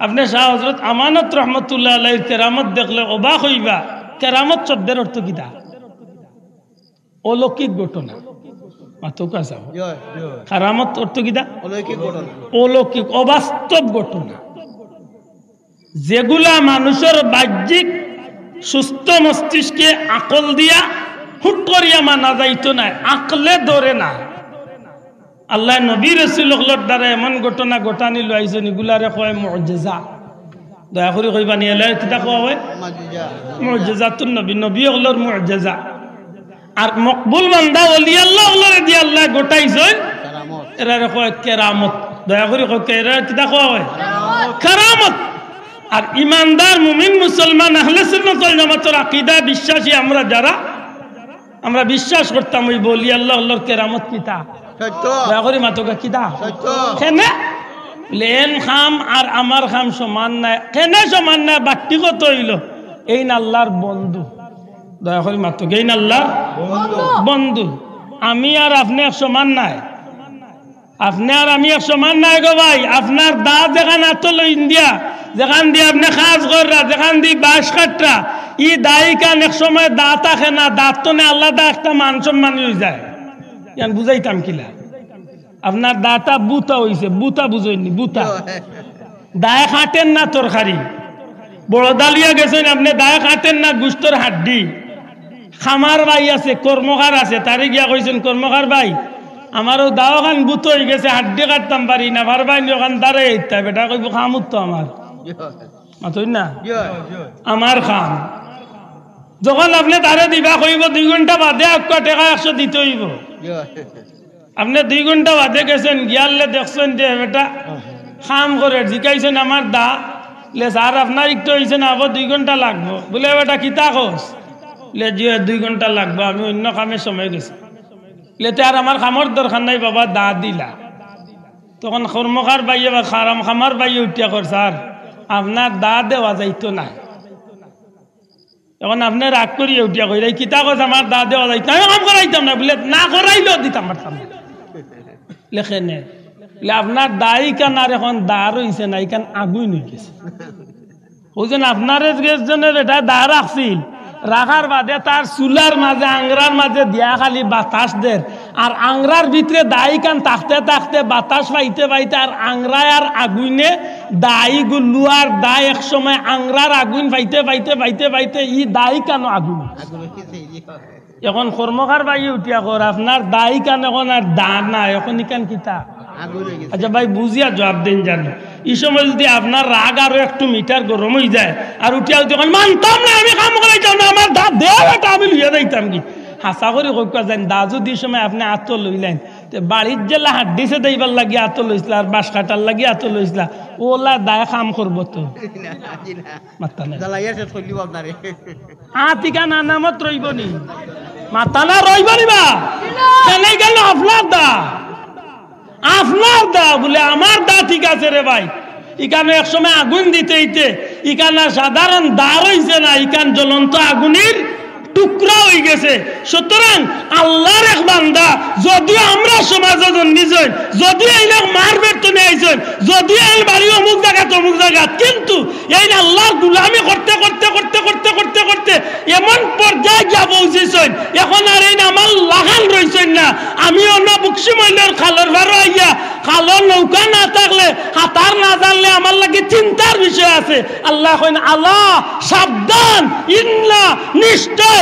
আপনি শাহ হজরত আমানত রহমতুল্লাহ আলাইহির কেরামত দেখলে অবাক হইবা, কেরামত শব্দের অর্থ কিতা অলৌকিক ঘটনা। মাতো কাছে জয় জয়। কারামত অর্থ কিতা অলৌকিক অবাস্তব ঘটনা। যেগুলা মানুষের বাহ্যিক সুস্থ মস্তিষ্কে আকল দিয়া হুট করিয়া মানা যাইতো না আকলে ধরে না আল্লাহ নবী রসুলের দ্বারা এমন ঘটনা ঘটানি লাইছেন এগুলারে কয় মজেজা। দয়া করে কইবা নিয়ে লয় কিতা কোয়া মজেজাতুন নবী নবী হলর মজেজা। আর মকবুল বান্দা অলি আল্লাহ দিয়ে আল্লাহ গোটাইছেন কারামত। এরা কয় কেরামত। দয়া করে এরা কিতা কয় কেরামত। আর ইমানদার মুমিন মুসলমান আহলে সুন্নাত ওয়াল জামাতের আকীদা বিশ্বাসী আমরা যারা আমরা বিশ্বাস করতাম ওই বলি আল্লাহ আল্লাহর কেরামত কিতা সত্য। দয়া করে মাতকা কিতা সত্য। কেনে? লেন খাম আর আমার খাম সমান নাই। কেনে সমান নাই? ব্যক্তিগত হইল? এই না আল্লাহর বন্ধু। দয়া করে মাত্র। এই না আল্লাহর বন্ধু। আমি আর আপনি এক সমান নাই। আপনি আর আমি এক সমান নাই গো ভাই। আপনার দা যেখান আতল ইন্ডিয়া যেখান দিয়ে আপনি খাস কররা যেখান দিয়ে বাঁশ কাটরা ই দায়ী কান এক সময় দাঁত আখে না দাঁত তো না আল্লাদা একটা মান সম্মান হয়ে যায়। ইয়ান বুঝাইতাম কিলা? আপনার দাঁতা বুতা হইছে বুতা বুঝইনি বুতা। দায় খাটেন না তরকারি। বড় দালিয়া গেছেন আপনি দায় খাটেন না গুস্তর হাড্ডি। খামার ভাই আছে, কর্মকার আছে, তারে গিয়া কইছেন, কর্মকার ভাই, আমারও দাও খান বুত হয়ে গেছে, হাড্ডি কাটতাম পারি না, ভার ভাই ওখান দাঁড়ে ইত্যা বেটা কইব খামুত তো আমার। মাতই না? আমার খাম। যখন আপনি তারে দিবা কইব, দুই ঘণ্টা বাদে একটা টাকা একশো দিতে হইব। আপনি দুই ঘণ্টা বাদে গেছেন, গিয়ালে দেখছেন যে, বেটা, খাম করে, জিকাইছেন আমার দা লে স্যার আপনার একটু হয়েছে না, আবার দুই ঘণ্টা লাগবো। বলে, বেটা, কিতা খোস লে দুই ঘণ্টা লাগবো, আমি অন্য কামের সময় গেছি। লেতে আর আমার খামর দরকার নাই, বাবা, দা দিলা। তখন কর্মকার বাইয়ে বা খারাম খামার বাইয়ে উঠিয়া কর স্যার আপনার দা দেওয়া যাইতো না এখন আপনি রাগ করিয়ে উঠিয়া কই কিতা কথা আমার দা দেওয়া যাইতো আমি কাম করাইতাম না। বলে, না করাইলেও দিতাম না লেখে আপনার দায়ী কান? আর এখন দা রইছে না ইকান আগুই নই গেছে ওজন আপনার জনের এটা দা রাখছিল রাখার বাদে তার চুলার মাঝে, আংরার মাঝে দিয়া খালি বাতাস দের আর আংরার ভিতরে দায়ী কান থাকতে থাকতে বাতাস পাইতে পাইতে আর আংরায় আর আগুনে দায়ী গুল্লু আর দায় এক সময় আংরার আগুন পাইতে পাইতে পাইতে পাইতে ই দায়ী কানো আগুন। এখন কর্মকার বাইয়ে উঠিয়া কর, আপনার দায়ী কান এখন আর দা না এখন ইকান কিতা আচ্ছা ভাই বুঝিয়া জবাব দেন জানো। এই সময় যদি আপনার রাগ আরও একটু মিটার গরম হয়ে যায় আর উঠিয়া উঠে কন, মানতাম না আমি কাম করাইতাম না আমার দা দেও এটা আমি লইয়া যাইতাম কি? হাসা করে কক যান দা যদি সময় আপনি আত লইলেন তে বাড়ির জেলা হাড্ডিসে দেইবার লাগি আত লইছিলা আর বাঁশ কাটার লাগি আত লইছিলা ওলা দায় কাম করব তো? আতিকা না নামত রইব নি মাতা না রইব নিবা কেন গেল আপনার দা? আপনার দা বলে, আমার দা ঠিক আছে রে ভাই। ইখানে একসময় আগুন দিতে ইতে ইখানে সাধারণ দা রইছে না ইখান জ্বলন্ত আগুনের টুকরা হয়ে গেছে। সুতরাং আল্লাহর এক বান্দা, যদিও আমরা সমাজে জন্মিছেন যদি এই লোক মার বেতনে আইছেন, যদিও এই বাড়ি অমুক জায়গা অমুক জায়গা, কিন্তু এই আল্লাহর গুলামি করতে করতে করতে করতে করতে করতে এমন পর্যায়ে গিয়া পৌঁছেছেন, এখন আর এই আমার লাগান রইছেন না। আমি অন্য বুকসি মহিলার খালের ভাড়া আইয়া খালর নৌকা না থাকলে, হাতার না জানলে আমার লাগে চিন্তার বিষয় আছে। আল্লাহ আল্লাহ, সাবধান, ইন্না, নিশ্চয়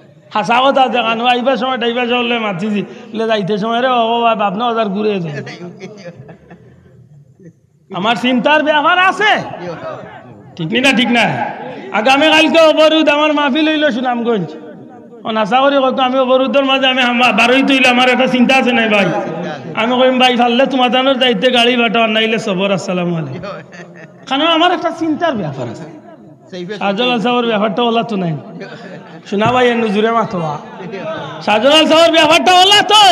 হাসা কথা দেখানো আইবার সময় টাইবার সময় মাতিছি বলে যাইতে সময় রে ও আপনি হাজার ঘুরে আমার চিন্তার ব্যাপার আছে। ঠিক নি না ঠিক না আগামীকালকে অবরোধ আমার মাহফিল হইল সুনামগঞ্জ। ও আশা করি কত আমি অবরোধের মাঝে আমি বারোই তৈলে আমার একটা চিন্তা আছে নাই ভাই? আমি কইম ভাই ফাললে তোমার জানোর দায়িত্বে গাড়ি বাটা নাইলে সবর আসসালামু আলাইকুম। কারণ আমার একটা চিন্তার ব্যাপার আছে। সাজলাল সাহর ব্যাপারটা ওলা তো নাই। শোনা ভাই নজুরে মাথোয়া সাজলাল সাহর ব্যাপারটা ওলা তো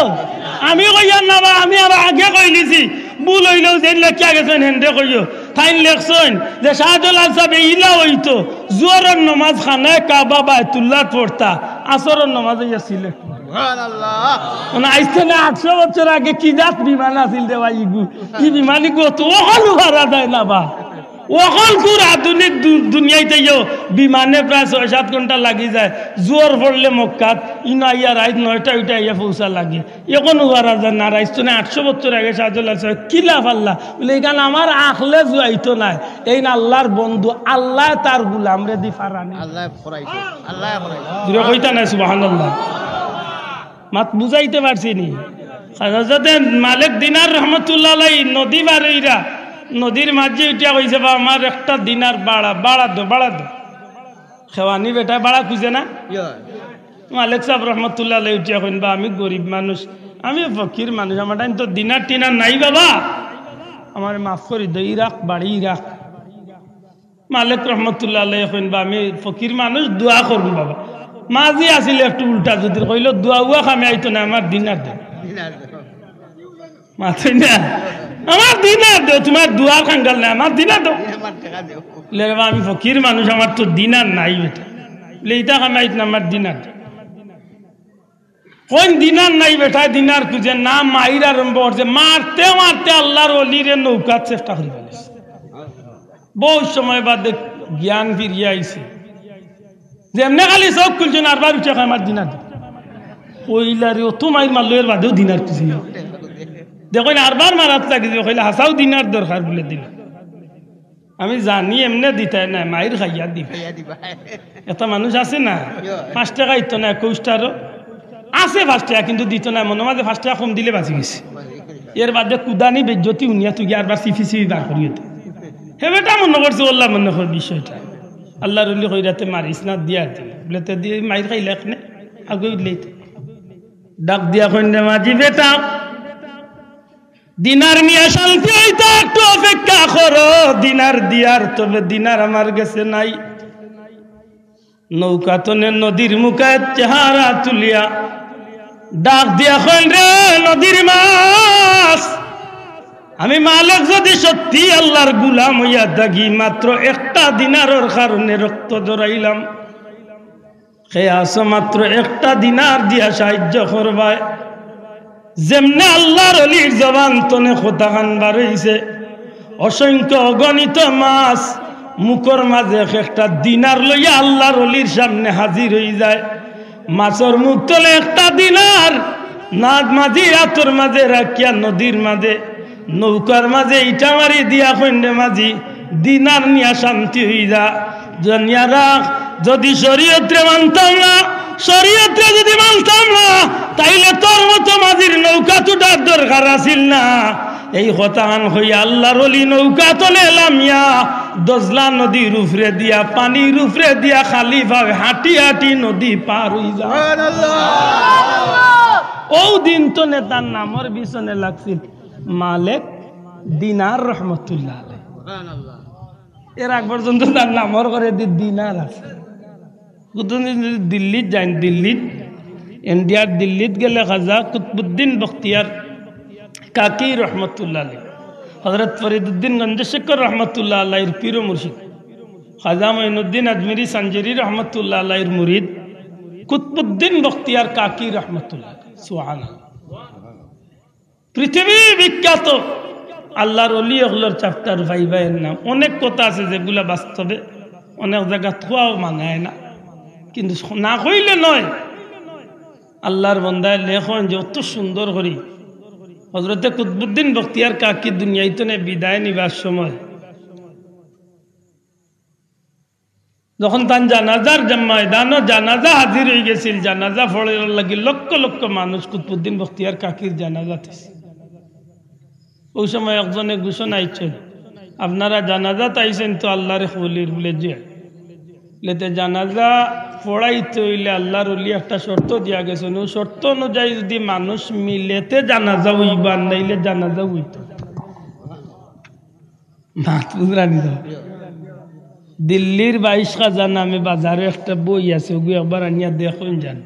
আমি কইয়ার না বা আমি আবার আগে কইলিছি ভুল হইলেও যেন লেখিয়া গেছেন হেন্ডে কইও। ফাইন লেখছেন যে শাহজালাল সাহেব ইলা হইতো জোরের নমাজ খানায় কাবা বায়তুল্লাহ পড়তা আসরের নমাজ ইয়া সিলেক্ট মানে আইসতে না আটশো বছর আগে কি জাত বিমান আছিল দে ভাই ইগু? ই বিমানি গো তো ওখানে ভাড়া দেয় না বা ওখান কুর আধুনিক দু- দুনিয়াইতে বিমানে প্রায় ছয় সাত ঘণ্টা লাগি যায়। জোর পড়লে মক্কাত ইনা ইয়া রাইত নয়টা ওইটা ইয়া পৌঁছা লাগে। এখন ভাড়া যায় না রাইতো না আটশো বছর আগে সাজল আছে কিলা পাল্লা বলে এখানে আমার আখলে জুয়াইতো নাই। এই না আল্লাহর বন্ধু আল্লাহ তার গুলাম রে দি ফারানি দূরে কইতা নাই সুবাহান আল্লাহ মাত বুঝাইতে পারছি নি? মালিক দিনার রহমতুল্লাহ নদী বারইরা নদীর মাঝে উঠিয়া কইছে বা আমার একটা দিনার বাড়া বাড়া দো বাড়া দো। খেওয়ানি বেটা বাড়া খুঁজে না? মালিক সাহেব রহমতুল্লাহ আলাই উঠিয়া কইন বা আমি গরিব মানুষ আমি ফকির মানুষ আমার টাইম তো দিনার টিনার নাই বাবা। আমার মাফ করি দো ইরাক বাড়ি ইরাক। মালিক রহমতুল্লাহ আলাই কইন বা আমি ফকির মানুষ দোয়া করব বাবা। মাঝি আসিল একটু উল্টা যদি কইল দোয়া উয়া খামে আইতো না আমার দিনার দেও মাথায় না। আমার দিনার দেও তোমার দোয়া খাঙ্গাল না আমার দিনার দেও। বলে রে বা, আমি ফকির মানুষ আমার তো দিনার নাই বেটা। বলে ইটা খামে আইত না আমার দিনার কোন দিনার নাই বেটা দিনার খুঁজে না মাইর আরম্ভ করছে মারতে মারতে আল্লাহর অলিরে নৌকার চেষ্টা করে ফেলেছে বহু সময় বাদে জ্ঞান ফিরিয়ে আইছে। যেমনে খালি চোখ খুলছেন আর বার উঠে আমার দিনার কইলারে অত মাইর মারলো এর বাদেও দিনার খুঁজে দেখুন আরবার মারাত লাগে কইলে হাসাও দিনার দরকার বলে দিল। আমি জানি এমনে দিতাই না মাইর খাইয়া দিবে। এটা মানুষ আছে না পাঁচ টাকা ইতো না একুশ টারও আছে পাঁচ টাকা কিন্তু দিত না মনে মাঝে পাঁচ টাকা কম দিলে বাঁচি গেছে। এর বাদে কুদানি বেজ্জতি উনিয়া তুই আর বার সিফি সিফি বার করিয়ে দে হেবেটা মনে করছে ওল্লা মনে কর বিষয়টা। আল্লাহ রলি কইরাতে মারিস না দিয়া দিলে বলে তে দিয়ে মাইর খাইলে এখানে আগে উঠলেই। ডাক দিয়া কন্যা মাঝি বেটা। দিনার নিয়ে শান্তি হইতো, একটু অপেক্ষা করো। দিনার দিয়ার তবে দিনার আমার গেছে নাই। নৌকা তনে নদীর মুখে চেহারা তুলিয়া ডাক দিয়া কইন রে নদীর মাছ, আমি মালক যদি সত্যি আল্লাহর গুলাম হইয়া দাগি, মাত্র একটা দিনারর কারণে রক্ত জড়াইলাম সে আসো মাত্র একটা দিনার দিয়া সাহায্য করবায়। যেমনে আল্লাহর অলির জবান তনে খোতা খান বারইছে অসংখ্য অগণিত মাছ মুখর মাঝে একটা দিনার লইয়া আল্লাহর অলির সামনে হাজির হয়ে যায়। মাছর মুখ তলে একটা দিনার নাদ মাঝি, আতর মাঝে রাখিয়া নদীর মাঝে, নৌকার মাঝে ইটা মারি দিয়া কন্যা মাঝি, দিনার নিয়া শান্তি হয়ে যা। জানিয়া রাখ, যদি শরীয়ত্রে মানতাম না শরীয়ত্রে যদি মানতাম না তাইলে তোর মতো মাঝির নৌকা তুটার দরকার আছিল না। এই হতান হইয়া আল্লাহর অলি নৌকা তলে লামিয়া দজলা নদীর উফরে দিয়া পানির উফরে দিয়া খালি ভাবে হাঁটি হাঁটি নদী পার হই যা ও দিন তো নেতার নামর বিছনে লাগছিল। মালেক দিনার রহমতুল্লাহ আলাইহ। এর আগ পর্যন্ত তার নামর করে দিনার আছে। কুতুবুদ্দিন যদি দিল্লিত দিল্লিত ইন্ডিয়ার দিল্লিত গেলে খাজা কুতবুদ্দিন বখতিয়ার কাকি রহমতুল্লাহ হজরত ফরিদুদ্দিন গঞ্জশেখর রহমতুল্লাহ আল্লাহর পীর মুর্শিদ, খাজা মঈনুদ্দিন আজমিরি সঞ্জেরি রহমতুল্লাহ আল্লাহর মুরিদ, কুতবুদ্দিন বখতিয়ার কাকি রহমতুল্লাহ সুহান পৃথিবী বিখ্যাত, আল্লাহর অলি অগলোর চাপ্টার ভাই ভাইয়ের নাম, অনেক কথা আছে যেগুলা বাস্তবে অনেক জায়গা থোয়াও মানায় না। কিন্তু না কইলে নয়। আল্লাহর বন্দায় লেখন যে অত সুন্দর করি হজরতে কুতবুদ্দিন বখতিয়ার কাকি দুনিয়াইতে নে বিদায় নিবার সময়। যখন তান জানাজার ময়দানও জানাজা হাজির হয়ে গেছিল, জানাজা ফলে লাগি লক্ষ লক্ষ মানুষ কুতবুদ্দিন বখতিয়ার কাকির জানাজা দিছে। ওই সময় একজনে ঘোষণা আইছেন আপনারা জানাজাত আইছেন তো আল্লাহরে হলির বলে যে লেতে জানাজা পড়াইতে হইলে আল্লাহর অলি একটা শর্ত দিয়া গেছে। শর্ত অনুযায়ী যদি মানুষ মিলেতে জানাজা উইবার নাইলে জানাজা মাত বুঝরানি দিল্লির বাইশ খাজা নামে বাজারে একটা বই আছে, ওগুলো একবার আনিয়া দেখুন যান।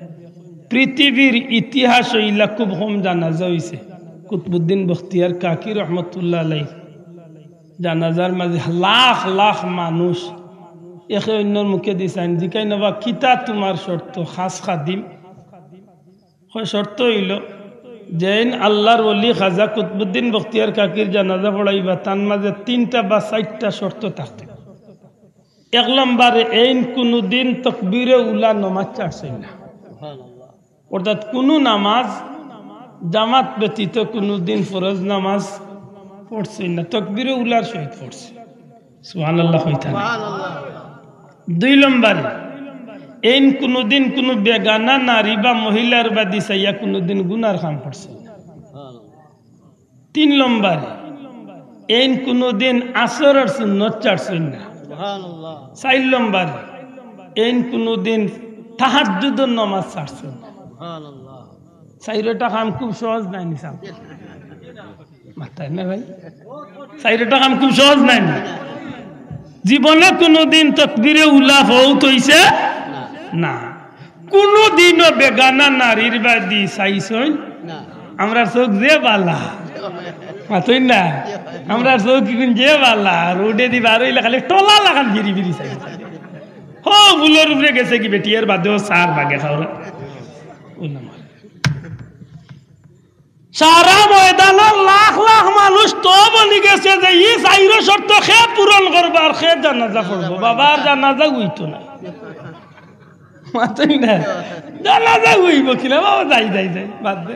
পৃথিবীর ইতিহাস হইলা খুব কম জানাজা হইছে। কুতবুদ্দিন বখতিয়ার কাকি রহমতুল্লাহ আলাই জানাজার মাঝে লাখ লাখ মানুষ একে অন্যর মুখে দিছেন জিকাই নবা, কিতা তোমার শর্ত? খাস খাদিম। শর্ত হইল যেন আল্লাহর অলি খাজা কুতবুদ্দিন বখতিয়ার কাকির জানাজা পড়াইবা, তার মাঝে তিনটা বা চারটা শর্ত থাকতে। এক নম্বরে, এইন কোনো দিন তকবিরে উলা নমাজ চাটছে না। অর্থাৎ কোনো নামাজ, জামাত ব্যতীত কোনো দিন ফরজ নামাজ পড়ছে না, তকবিরে উলার সহিত পড়ছে। সুহান আল্লাহ হইতা না দুই নম্বরে এইন কোনোদিন কোনো বেগানা নারী বা মহিলার বা দিশাইয়া কোনোদিন গুনার কাম করছে তিন নম্বরে এইন কোনোদিন আসরের সুন্নত চাটছে না। চার নম্বরে এইন কোনোদিন তাহাজুদর নমাজ ছাড়ছে না। চাইরটা কাম খুব সহজ নাই নি সাম মাথায় না ভাই? চাইরটা কাম খুব সহজ নাই নি? জীবনে কোনোদিন তকবিরে উল্লাফ হৌত হইছে? না। কোনোদিনও বেগানা নারীর বাদি চাইছই? আমরা চোখ যে বালা। মাতই না? আমরা চোখ কি যে বালা। রোডে দি বার হইলে খালি টলা লাগান ফিরি ফিরি চাই হো বুলোর উপরে গেছে কি বেটিয়ার বাদেও সার বাগে খাওয়া সারা ময়দানের লাখ লাখ মানুষ তো বলি গেছে যে ই চাইরো শর্ত খে পূরণ করবার খে জানাজা করব বাবার জানাজা উইতো না। মাতই না। জানাজা উইব কিনা বাবা, যাই যাই যাই, বাদ দে।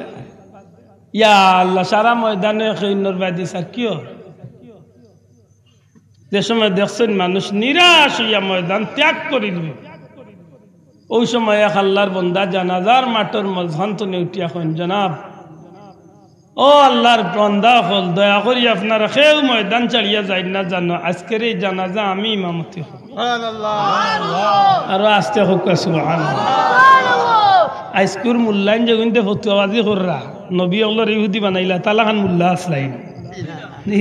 ইয়া আল্লাহ, সারা ময়দানে সৈন্যর বাদি স্যার কিয় যে সময় দেখছেন মানুষ নিরাশ হইয়া ময়দান ত্যাগ করে দিবে ওই সময় এক আল্লাহর বন্দা জানাজার মাঠের মজহান তো কইন, জনাব ও আল্লাহর বন্দা হল দয়া করি আপনারা সেও ময়দান চালিয়া যাই না জানো আজকের এই জানাজা আমি ইমামতি হব। আর আস্তে হোক আইসকুর মূল্যায়ন যেগুনতে ফতুয়াবাজি কররা নবী অগলর ইহুদি বানাইলা তালা খান মুল্লা আসলাইন। নি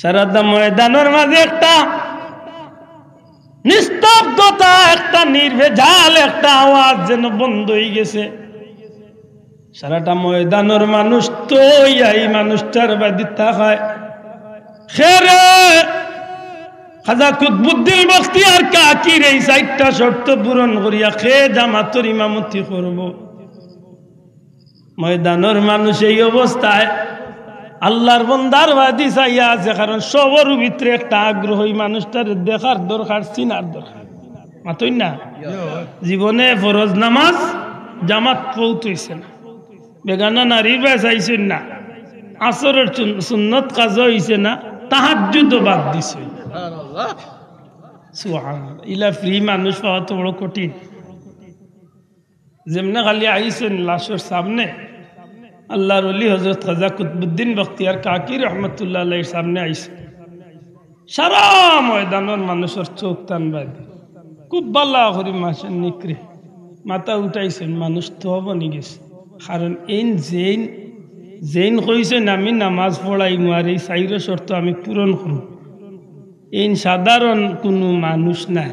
সারাদা ময়দানের মাঝে একটা নিস্তব্ধতা একটা নির্ভেজাল একটা আওয়াজ যেন বন্ধ হয়ে গেছে। সারাটা ময়দানের মানুষ তো এই মানুষটার বাদি খেরে! খাজা কুতবুদ্দিন বক্তি আর কাকির এই চারটা শর্ত পূরণ করিয়া খে জামাতর ইমামতি করব। ময়দানের মানুষ এই অবস্থায় আল্লাহর বন্দার বাদি চাইয়া আছে কারণ সবর ভিতরে একটা আগ্রহ মানুষটার দেখার দরকার চিনার দরকার। মাতই না? জীবনে ফরজ নামাজ জামাত পৌঁছইছে না। বেগানা নারীর বাস আইছেন না। আসরের সুন্নত কাজ হইছে না তাহার যুদ্ধ বাদ দিছে। ইলা ফ্রি মানুষ পাওয়া তো বড় কঠিন। যেমনে খালি আইছেন লাশের সামনে আল্লাহর অলি হজরত খাজা কুতবুদ্দিন বখতিয়ার কাকি রহমতুল্লাহ সামনে আইছে। সারা ময়দানের মানুষের চোখ টান বাদি খুব বালা করি মাসের নিকরে মাথা উঠাইছেন মানুষ তো বনি গেছে। কারণ এই জেন জেন কইছেন আমি নামাজ পড়াই আর এই চাইর শর্ত আমি পূরণ করব এই সাধারণ কোনো মানুষ নাই।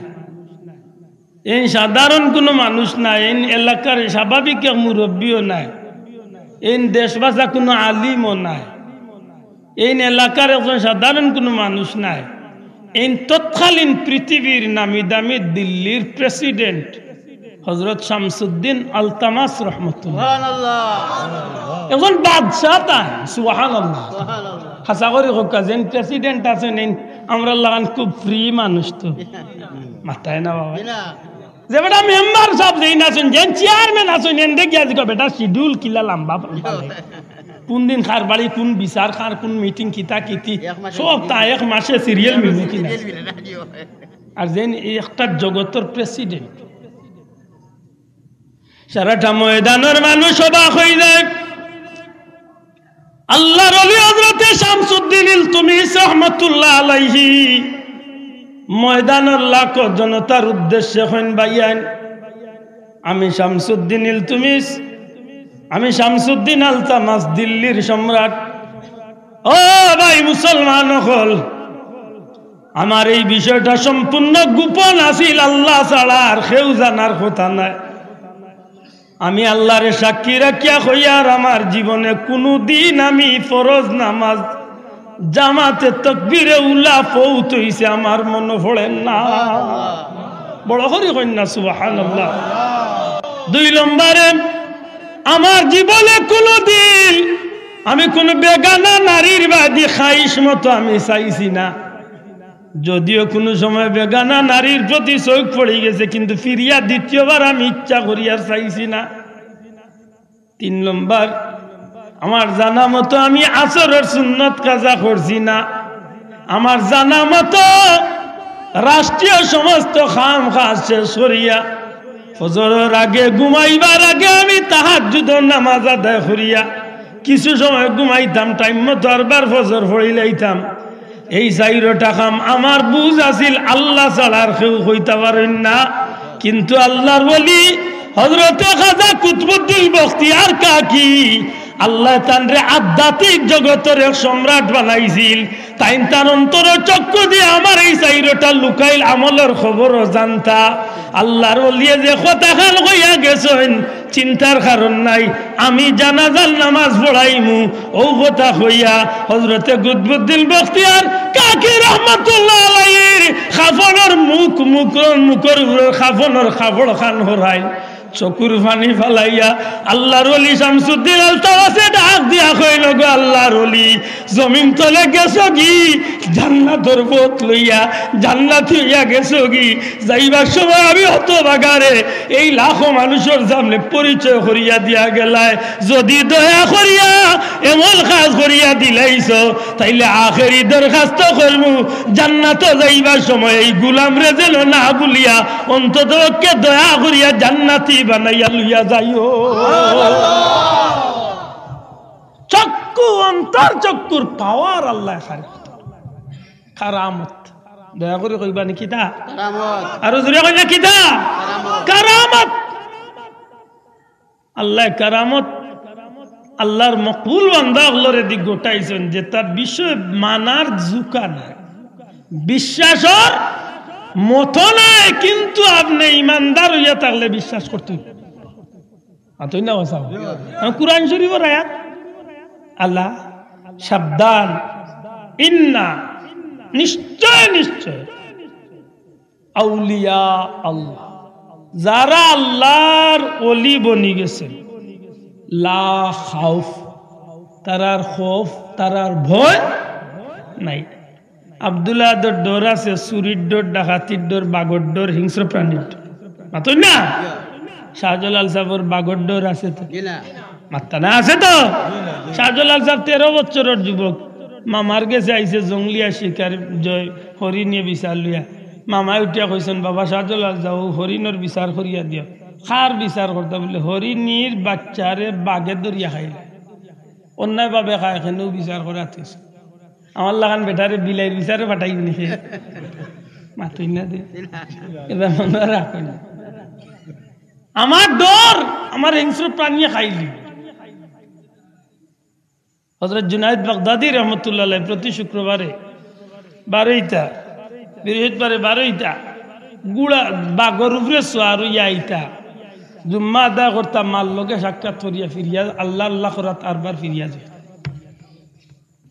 এই সাধারণ কোনো মানুষ নাই, এই এলাকার স্বাভাবিক মুরব্বীও নাই। এই দেশবাসা কোনো আলিমও নাই। এই এলাকার একজন সাধারণ কোনো মানুষ নাই। এই তৎকালীন পৃথিবীর নামি দামি দিল্লির প্রেসিডেন্ট হজরত শামসুদ্দিন আলতামাস রহমতুল্লাহ। এখন বাদশাহ তাই সুহান হাসা করে হোক যেন প্রেসিডেন্ট আছে এই আমরা লাগান খুব ফ্রি মানুষ তো। মাথায় না বাবা। যে বেটা মেম্বার সব যেই যে চেয়ারম্যান আছেন এন দেখি আজকে বেটা শিডিউল কিলা লম্বা। কোন দিন খার বাড়ি কোন বিচার খার কোন মিটিং কিতা কিতি সব তা এক মাসে সিরিয়াল মিলবে কিনা। আর যেন একটা জগতের প্রেসিডেন্ট সারাটা ময়দানের মানুষ অবাক হয়ে যায়। আল্লাহ রলি হজরতে শামসুদ্দিন ইলতুমিস রহমতুল্লাহ আলাইহি ময়দানের লাখ জনতার উদ্দেশ্যে হইন বাইয়ান আমি শামসুদ্দিন ইলতুমিস, আমি শামসুদ্দিন আলতামাস দিল্লির সম্রাট। ও ভাই মুসলমান হল আমার এই বিষয়টা সম্পূর্ণ গোপন আছিল, আল্লাহ ছাড়া আর কেউ জানার কথা নাই। আমি আল্লাহরে সাক্ষী রাখিয়া হইয়ার আমার জীবনে কোনো দিন আমি ফরজ নামাজ, জামাতে তকবিরে উল্লা ফৌত হইছে আমার মনে পড়ে না। বড় করি কন্যা সুবাহান দুই নম্বরে, আমার জীবনে কোনো দিন আমি কোনো বেগানা নারীর বাদী খাইস মতো আমি চাইছি না। যদিও কোনো সময় বেগানা নারীর প্রতি চোখ পড়ে গেছে, কিন্তু ফিরিয়া দ্বিতীয়বার আমি ইচ্ছা করি আর চাইছি না। তিন নম্বর, আমার জানা মতো আমি আসরের সুন্নত কাজা করছি না। আমার জানা মতো রাষ্ট্রীয় সমস্ত খাম খাস শেষ করিয়া, ফজরের আগে ঘুমাইবার আগে আমি তাহার যুদ্ধ নামাজ আদায় করিয়া, কিছু সময় ঘুমাইতাম, টাইম মতো আরবার ফজর পড়িলাইতাম। এই জাইরোটা খাম আমার বুঝ আছিল, আল্লাহ ছাড়ার কেউ হইতে পারেন না। কিন্তু আল্লাহর বলি হজরতে খাজা কুতবুদ্দিন বখতিয়ার কাকি, আল্লাহ তানরে আধ্যাত্মিক জগতের সম্রাট বানাইছিল। তাই তার অন্তর চক্ষু দিয়ে আমার এই চাইরটা লুকাইল, আমলের খবরও জানতা। আল্লাহর ওলিয়ে যে কথা খাল হইয়া গেছেন, চিন্তার কারণ নাই। আমি জানাজার নামাজ পড়াইমু। ও কথা হইয়া হজরতে গুদবুদ্দিন বখতিয়ার, কাকি রহমতুল্লাহ আলাইহির? খাফনের মুখ মুখর মুখর খাফনের খাফড় খান হরাই চকুর পানি ফালাইয়া আল্লাহর অলি শামসুদ্দিন আলতাবাসে ডাক দিয়া কইল, গো আল্লাহর অলি, জমিন তলে গেছো কি? জান্নাতর পথ লইয়া জান্নাত হইয়া গেছো কি? যাইবার সময় আমি হত বাগারে এই লাখো মানুষের সামনে পরিচয় করিয়া দিয়া গেলায়। যদি দয়া করিয়া এমন কাজ করিয়া দিলাইছ, তাইলে আখেরি দরখাস্ত করমু। জান্নাত যাইবার সময় এই গুলাম রে যেন না বলিয়া অন্তত দয়া করিয়া জান্নাতি বানাইয়া লইয়া যাইও। চক্ষু অন্তর চক্ষুর পাওয়ার আল্লাহ কারামত। দয়া করে কইবা নাকি তা? আরও জোরে কি তা? কারামত। আল্লাহ কারামত। আল্লাহর মকবুল বান্দা দিক গোটাইছেন যে তার বিষয় মানার জুকা নাই। বিশ্বাসর মতো নাই, কিন্তু আপনি ইমানদার হইয়া থাকলে বিশ্বাস করতে। আতই না বাসাও কুরআন শরীফের আয়াত আল্লাহ সাবধান। ইন্না, নিশ্চয় নিশ্চয়। আউলিয়া আল্লাহ। যারা আল্লাহর অলি বনি গেছে লা খাউফ, তারার খৌফ, তারার ভয় নাই। আবদুল্লাহ দর ডর আছে চুরির ডর ডাকাতির ডর বাগর ডর হিংস্র প্রাণীর মাতই না? শাহজালাল সাহেবর বাগর ডর আছে তো। গিনা মাত্তা না আছে তো? শাহজালাল সাহেব তেরো বছরের যুবক। মামার গেছে আইছে জঙ্গলিয়া শিকার জয় হরিণ নিয়ে বিচার লইয়া। মামাই উঠিয়া কইছেন বাবা শাহজালাল যাও হরিণর বিচার করিয়া দিও। খার বিচার করতে বলে হরিণীর বাচ্চারে বাঘে দরিয়া খাইলে। অন্যায় ভাবে খায় এখানেও বিচার করে আতিছে আমার লাগান বেটারে বিলাইয়ের বিচারে পাঠাই নিছে মাতুই না দে। এবার মনে রাখো না। আমার ডর, আমার হিংস্র প্রাণী খাইলি হজরত জুনায়দ বাগদাদি রহমতুল্লাহ প্রতি শুক্রবারে বারোইটা বৃহস্পতিবারে বারোইটা গুড়া সোয়ার আইতা। জুম্মা আদা করতাম মাল লগে সাক্ষাৎ করিয়া ফিরিয়া, আল্লাহ আল্লাহ করাত আরবার ফিরিয়া যায়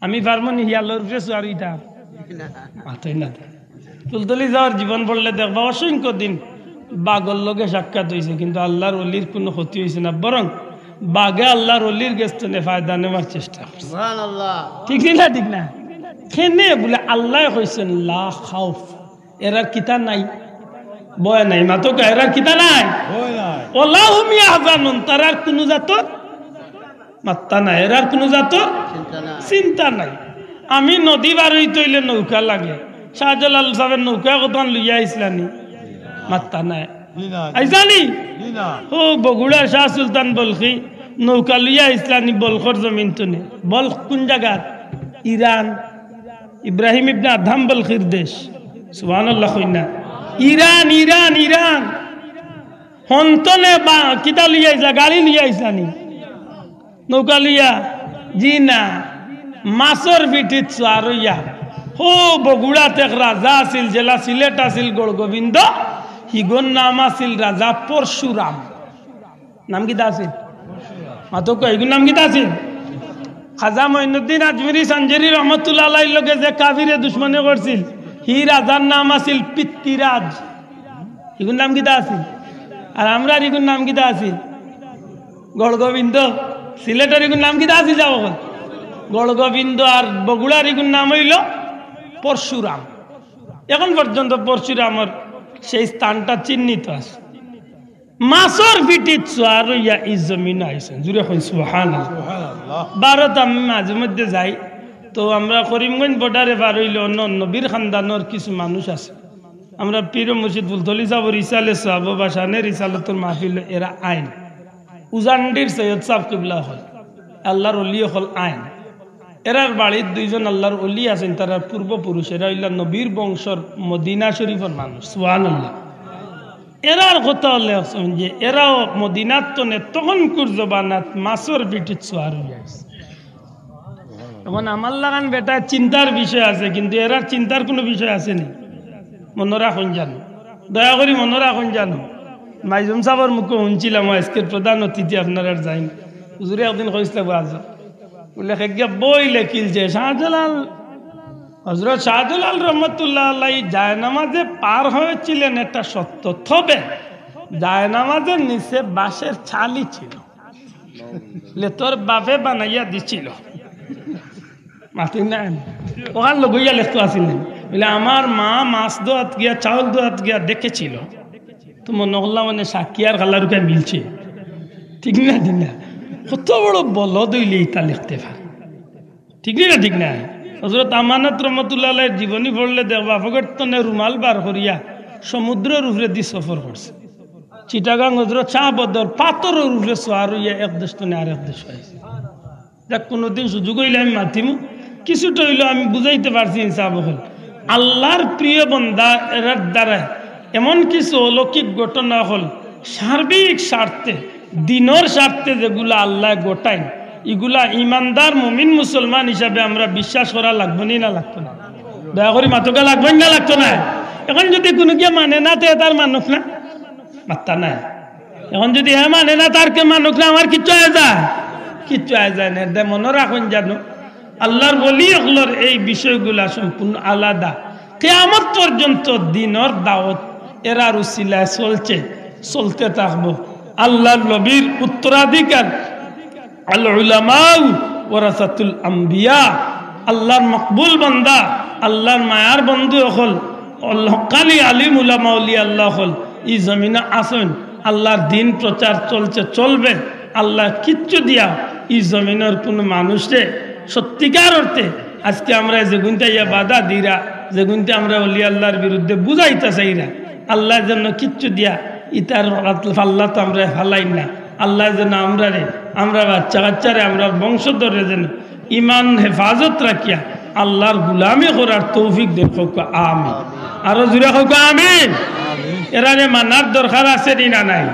আমি পারব নি হিয়ালোর উপরে ইটা। মাথায় না। তুলতলি যাওয়ার জীবন বললে দেখবা অসংখ্য দিন বাগর লগে সাক্ষাৎ হয়েছে কিন্তু আল্লাহর অলির কোনো ক্ষতি হয়েছে না বরং বাঘে আল্লাহর অলির গেস্তনে ফায়দা নেওয়ার চেষ্টা করছে। ঠিক না ঠিক না? খেনে বলে আল্লাহ কইছেন লা খাউফ এরার কিতা নাই বয় নাই। মাতো কা এরার কিতা নাই? হয় নাই। ওলাহুম ইয়াহজানুন তারার কোনো জাতর মাত্তা নাই। এরার কোনো জাতর চিন্তা নাই। আমি নদী বার হইতে হইলে নৌকা লাগে। শাহজালাল সাহেবের নৌকা কতক্ষণ লইয়া আইসলানি? মাত্তা নাই। আইসানি? ও বগুড়ার শাহ সুলতান বলখি নৌকা লইয়া ইসলানি বলখর জমিন তুনে। বলখ কোন জায়গাত ইরান। ইব্রাহিম ইবনে আধাম বলখির দেশ। সুবহানাল্লাহ কইনা। Iran Iran Iran. হন্তনে বা কিতা লইয়া আইসলা গাড়ি লইয়া আইসলানি? নৌকা লইয়া জি না মাছর পিঠিত চোয়ারইয়া হো, বগুড়াতে এক রাজা আছিল, জেলা সিলেট আছিল গড় গোবিন্দ নাম আছিল রাজা পরশুরাম নাম কিতা আছিল? মাতক হিগুন নাম কিতা আছিল? খাজা মঈনুদ্দিন আজমিরি সঞ্জেরি রহমতুল্লাহ লগে যে কাবিরে দুশ্মনে করছিল হি রাজার নাম আছিল পিতৃরাজ হিগুন নাম কিতা আছিল? আর আমরা ইগুন নাম কিতা আছিল? গড় গোবিন্দ সিলেটের ইগুন নাম কি আছিল যাব গড় গোবিন্দ আর বগুড়ার ইগুন নাম হইল পরশুরাম। এখন পর্যন্ত পরশুরামর সেই স্থানটা চিহ্নিত আছে। মাছর ভিটিত চোয়ার ইয়া এই জমিন আইসেন জুড়ে সুহান সুবহানাল্লাহ। ভারত আমি মাঝে মধ্যে যাই। তো আমরা করিমগঞ্জ বর্ডারে পার হইলে অন্য অন্য বীর খানদানোর কিছু মানুষ আছে। আমরা পীর মুর্শিদ বুলতলি সাহেব রিসালে সাহেব বা শানে রিসালতর মাহফিল এরা আইন। উজান্ডির সৈয়দ সাহেব কিবলা হল, আল্লাহর অলি হল আইন। এরার বাড়ির দুইজন আল্লাহর অলি আছেন, তারা পূর্বপুরুষ, এরা হইলা নবীর বংশর মদিনা শরীফের মানুষ সুহান আল্লাহ এরার কথা হলে যে, এরাও মদিনাত তো নে তখন কুর জবানাত মাছর বিটিত সোয়ার হয়ে আছে আমার লাগান বেটা চিন্তার বিষয় আছে, কিন্তু এরার চিন্তার কোনো বিষয় আছে নি? মনে রাখুন জানো। দয়া করি মনে রাখুন জানো। মাইজুম সাহর মুখে শুনছিলাম আজকের প্রধান অতিথি আপনার আর যাইন হুজুরে একদিন কইসলে আজ বলে খেগিয়া বই লেখিলছে শাহজালাল হজরত শাহজালাল রহমতুল্লাহ আল্লাহ জায়নামাজে পার হয়েছিলেন এটা সত্য? তবে জায়নামাজের নিচে বাঁশের ছালি। ছিল তোর বাপে বানাইয়া দিছিল। মাতি না ওখান লগইয়া লেখতো আসিলেন বলে আমার মা মাছ দোয়াত গিয়া, চাউল দোয়াত গিয়া দেখেছিল। তো মনে করলাম মানে সাকিয়ার কালারুকে মিলছে। ঠিক না ঠিক না? কত বড় বল দইলে ইটা লিখতে পারে ঠিক না ঠিক না? হজরত আমানত রহমতুল্লাহ জীবনী পড়লে দেখবা ফগরতনে রুমাল বার করিয়া সমুদ্রের উপরে দি সফর করছে। চিটাগাং হজরত শাহ বদর পাথরের উপরে সোয়ার হইয়া এক দেশ তনে আর এক দেশ হয়েছে যাক, কোনোদিন সুযোগ হইলে আমি মাতিমু। কিছুটা হইলেও আমি বুঝাইতে পারছি ইনসাফ হল আল্লাহর প্রিয় বন্দা এরার দ্বারা এমন কিছু অলৌকিক ঘটনা হল সার্বিক স্বার্থে, দিনর স্বার্থে যেগুলা আল্লাহ গোটায়, এগুলা ইমানদার মুমিন মুসলমান হিসাবে আমরা বিশ্বাস করা লাগবো নি লাগতো না? দয়া করি মাতকা, লাগবে না লাগতো না? এখন যদি কোনো গিয়ে মানে না তে তার মানুষ না? মাত্তা নাই এখন যদি হ্যাঁ মানে না তার কে মানুষ না, আমার কিচ্ছু আয় যায়? কিচ্ছু আয় যায় না। দে মনে রাখুন জানো আল্লাহর বলি এগুলোর এই বিষয়গুলা সম্পূর্ণ আলাদা। কেয়ামত পর্যন্ত দিনর দাওয়াত এরার উসিলায় চলছে, চলতে থাকব। আল্লাহর নবীর উত্তরাধিকার। ওরাসাতুল আম্বিয়া। আল্লাহর মকবুল বান্দা, আল্লাহর মায়ার বন্ধু হল হকালি আলিম উলামা উলি আল্লাহ হল ই জমিনে আসেন, আল্লাহর দিন প্রচার চলছে, চলবে। আল্লাহ কিচ্ছু দিয়া ই জমিনের কোনো মানুষে সত্যিকার অর্থে আজকে আমরা যেগুনটা ইয়া বাধা দিরা যেগুনতে আমরা অলি আল্লাহর বিরুদ্ধে বুঝাইতে চাইরা আল্লাহর জন্য কিচ্ছু দিয়া ইতার ফাল্লা তো আমরা ফালাই না। আল্লাহ যেন আমরা রে আমরা বাচ্চা কাচ্চারে আমরা বংশধরে যেন ইমান হেফাজত রাখিয়া আল্লাহর গুলামি করার তৌফিক দেখো আমি আরও জুড়ে হোক আমিন। এরা রে মানার দরকার আছে নি না নাই?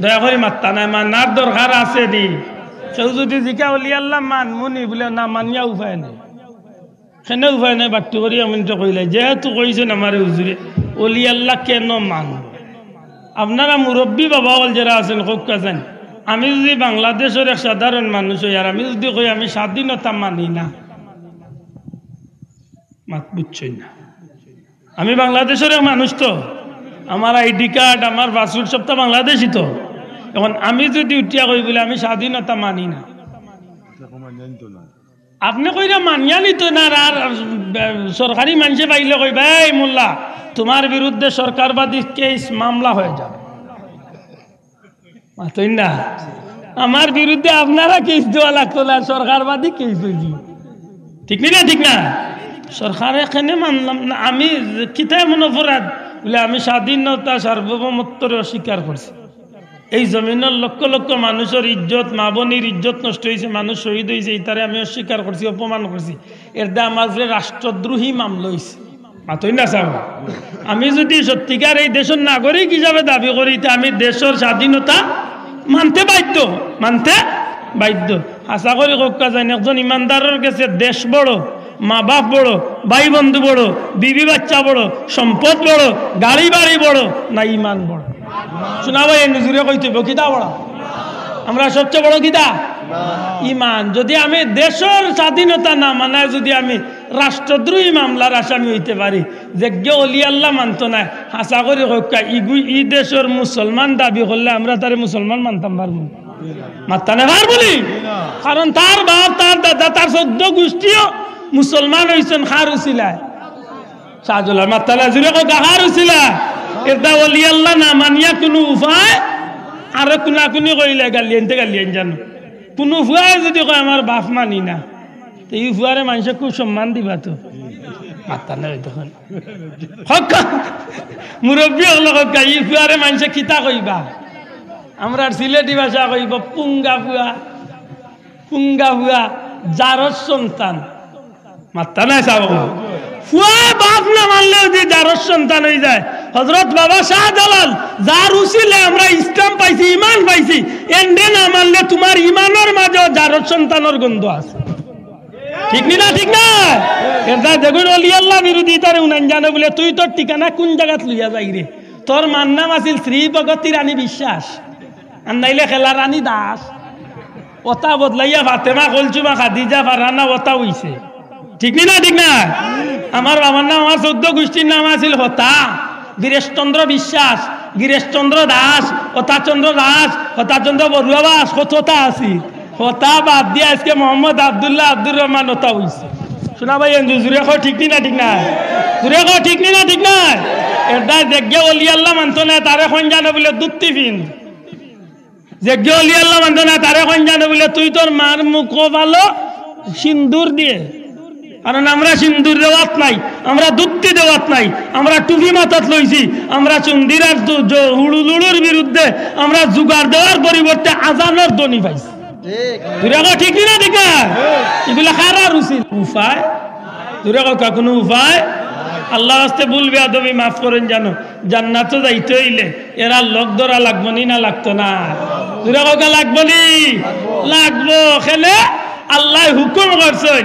দয়া করে মাত্তা নাই মানার দরকার আছে নি। কেউ যদি জিকা অলি আল্লাহ মান মুনি বলে না মানিয়া উপায় নেই। সেনে উপায় নাই বাক্য করি তো কইলে যেহেতু কইছেন আমার হুজুরে অলি আল্লাহ কেন মান? আপনারা মুরব্বী বাবা হল যারা আছেন হোক আছেন আমি যদি বাংলাদেশের এক সাধারণ মানুষ হই আর আমি যদি কই আমি স্বাধীনতা মানি না, মাত বুঝছই না। আমি বাংলাদেশের এক মানুষ তো আমার আইডি কার্ড আমার পাসপোর্ট সব তো বাংলাদেশি তো। এখন আমি যদি উঠিয়া কই বলে আমি স্বাধীনতা মানি না। আপনি কইরা মানিয়া নিত না, আর সরকারি মানুষে পাইলে কই ভাই মোল্লা, তোমার বিরুদ্ধে সরকারবাদী কেস মামলা হয়ে যাবে। মাতই না, আমার বিরুদ্ধে আপনারা কেস দেওয়া লাগতো না, সরকারবাদী কেস হয়েছি ঠিক না ঠিক না? সরকার এখানে মানলাম না? আমি কিতায় মনে অপরাধ বলে আমি স্বাধীনতা সার্বভৌমত্বর অস্বীকার করছি। এই জমিনের লক্ষ লক্ষ মানুষের ইজ্জত মা বোনের ইজ্জত নষ্ট হয়েছে মানুষ শহীদ হয়েছে ইতারে আমি অস্বীকার করছি অপমান করছি এর দ্বারা আমার রাষ্ট্রদ্রোহী মামলা হয়েছে মাতই না চাও আমি যদি সত্যিকার এই দেশের নাগরিক হিসাবে দাবি করি, তা আমি দেশের স্বাধীনতা মানতে বাধ্য মানতে বাধ্য। আশা করি কক্কা যায় একজন ইমানদারের কাছে দেশ বড় মা বাপ বড় ভাই বন্ধু বড়, বিবি বাচ্চা বড়, সম্পদ বড় গাড়ি বাড়ি বড়, না ইমান বড়। শোনা ভাই নিজুরে কইতে কিতা বড়? আমরা সবচেয়ে বড় কিতা? ইমান। যদি আমি দেশের স্বাধীনতা না মানায় যদি আমি রাষ্ট্রদ্রোহী মামলার আসামি হইতে পারি যজ্ঞ অলি আল্লাহ মানত না আশা করি হকা ইগু ই দেশের মুসলমান দাবি করলে আমরা তারে মুসলমান মানতাম পারব মাত্তা না পার বলি কারণ তার বাপ তার দাদা তার চোদ্দ গোষ্ঠীও মুসলমান হয়েছেন খার উচিলায় শাহজুল্লাহ মাত্তালা জুড়ে কা খার উচিলা এটা অলি আল্লাহ না মানিয়া কোনো উপায়? আরও কোনা কোনি কইলে গালিয়ানতে গালিয়ান জানো। কোনো ফুয়াই যদি কয়, আমার বাপ মানি না। তো এই ফুয়ারে মানুষে খুব সম্মান দিবা তো। মাত্তা নাই তখন মুরব্বী হল হকা ই ফুয়ারে মানুষে কিতা কইবা? আমরা সিলেটি ভাষা কইব, পুঙ্গা ফুয়া পুঙ্গা ফুয়া জারর সন্তান। মাত্তা নাই চাব ফুয়া বাপ না মানলেও যে জারর সন্তান হয়ে যায়। হজরত বাবা শাহজালাল, যার উচিলে আমরা ইসলাম পাইছি ইমান পাইছি, এন্ডে না মানলে তোমার ইমানের মাঝেও জারর সন্তানের গন্ধ আছে। ঠিক না ঠিক না? এটা দেখুন অলি আল্লাহ বিরোধী তার উনান জানে বলে, তুই তোর ঠিকানা কোন জায়গাত লইয়া যাই রে? তোর মান নাম আছিল শ্রী ভগতী রানী বিশ্বাস। আর নাইলে খেলা রানী দাস। ওটা বদলাইয়া ফাতেমা কলচুমা, খাদিজা, ফারহানা ওটা হইছে ঠিক না ঠিক না? আমার বাবার নাম, আমার চৌদ্দ গোষ্ঠীর নাম আছিল হতা। বীরেশচন্দ্র বিশ্বাস, গিরেশচন্দ্র দাস, হতাচন্দ্র দাস, হতাচন্দ্র বড়ুয়া দাস কতটা আছিল হতা বাদ দিয়ে আজকে মোহাম্মদ আবদুল্লাহ আব্দুর রহমান হতা হইছে। শোনা ভাই জুড়ে কো ঠিক নি ঠিক না জুড়ে কো ঠিক নি না ঠিক না এটা দেখে অলি আল্লাহ মানতো না, তারে খন জানো বলে দুত্তি ফিন। যজ্ঞ অলি আল্লাহ মানতো না, তারে খন জানো বলে তুই তোর মার মুখ ভালো, সিন্দুর দিয়ে। কারণ আমরা সিন্দুর দেওয়াত নাই, আমরা দুত্তি দেওয়াত নাই, আমরা টুপি মাথাত লইছি, আমরা চুন্দিরার হুড়ুলুড়ুর বিরুদ্ধে আমরা জুগার দেওয়ার পরিবর্তে আজানোর দনি পাইছি। না কোনো আল্লাহ জানো নি লাগতো না? খেলে আল্লাহ হুকুম করছেন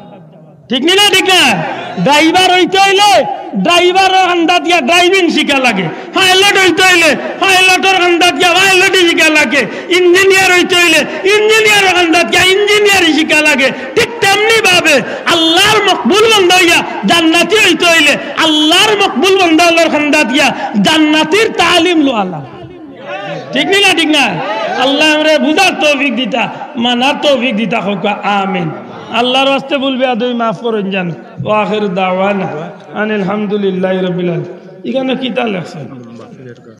ঠিক নি না ঠিক না? ড্রাইভার হইতে হইলে ড্রাইভারের হান্দা দিয়া ড্রাইভিং শিখা লাগে। পাইলট হইতে হইলে পাইলটের হান্দা দিয়া পাইলটই শিখা লাগে। ইঞ্জিনিয়ার হইতে হইলে ইঞ্জিনিয়ারের হান্দা দিয়া ইঞ্জিনিয়ারই শিখা লাগে। ঠিক তেমনি ভাবে আল্লাহর মকবুল বন্ধ হইয়া জান্নাতি হইতে হইলে আল্লাহর মকবুল বন্ধ হলোর খান্দা দিয়া জান্নাতির তালিম লো আল্লাহ। ঠিক নি না, ঠিক না? আল্লাহ আমরা বুঝার তৌফিক দিতা, মানার তৌফিক দিতা, হোক, আমিন। আল্লাহর আসতে বলবে আদই মাফ করেন জান। ও আখের দাওয়ান আনিল হামদুলিল্লাহ রবিল এখানে কিতা লেখছেন?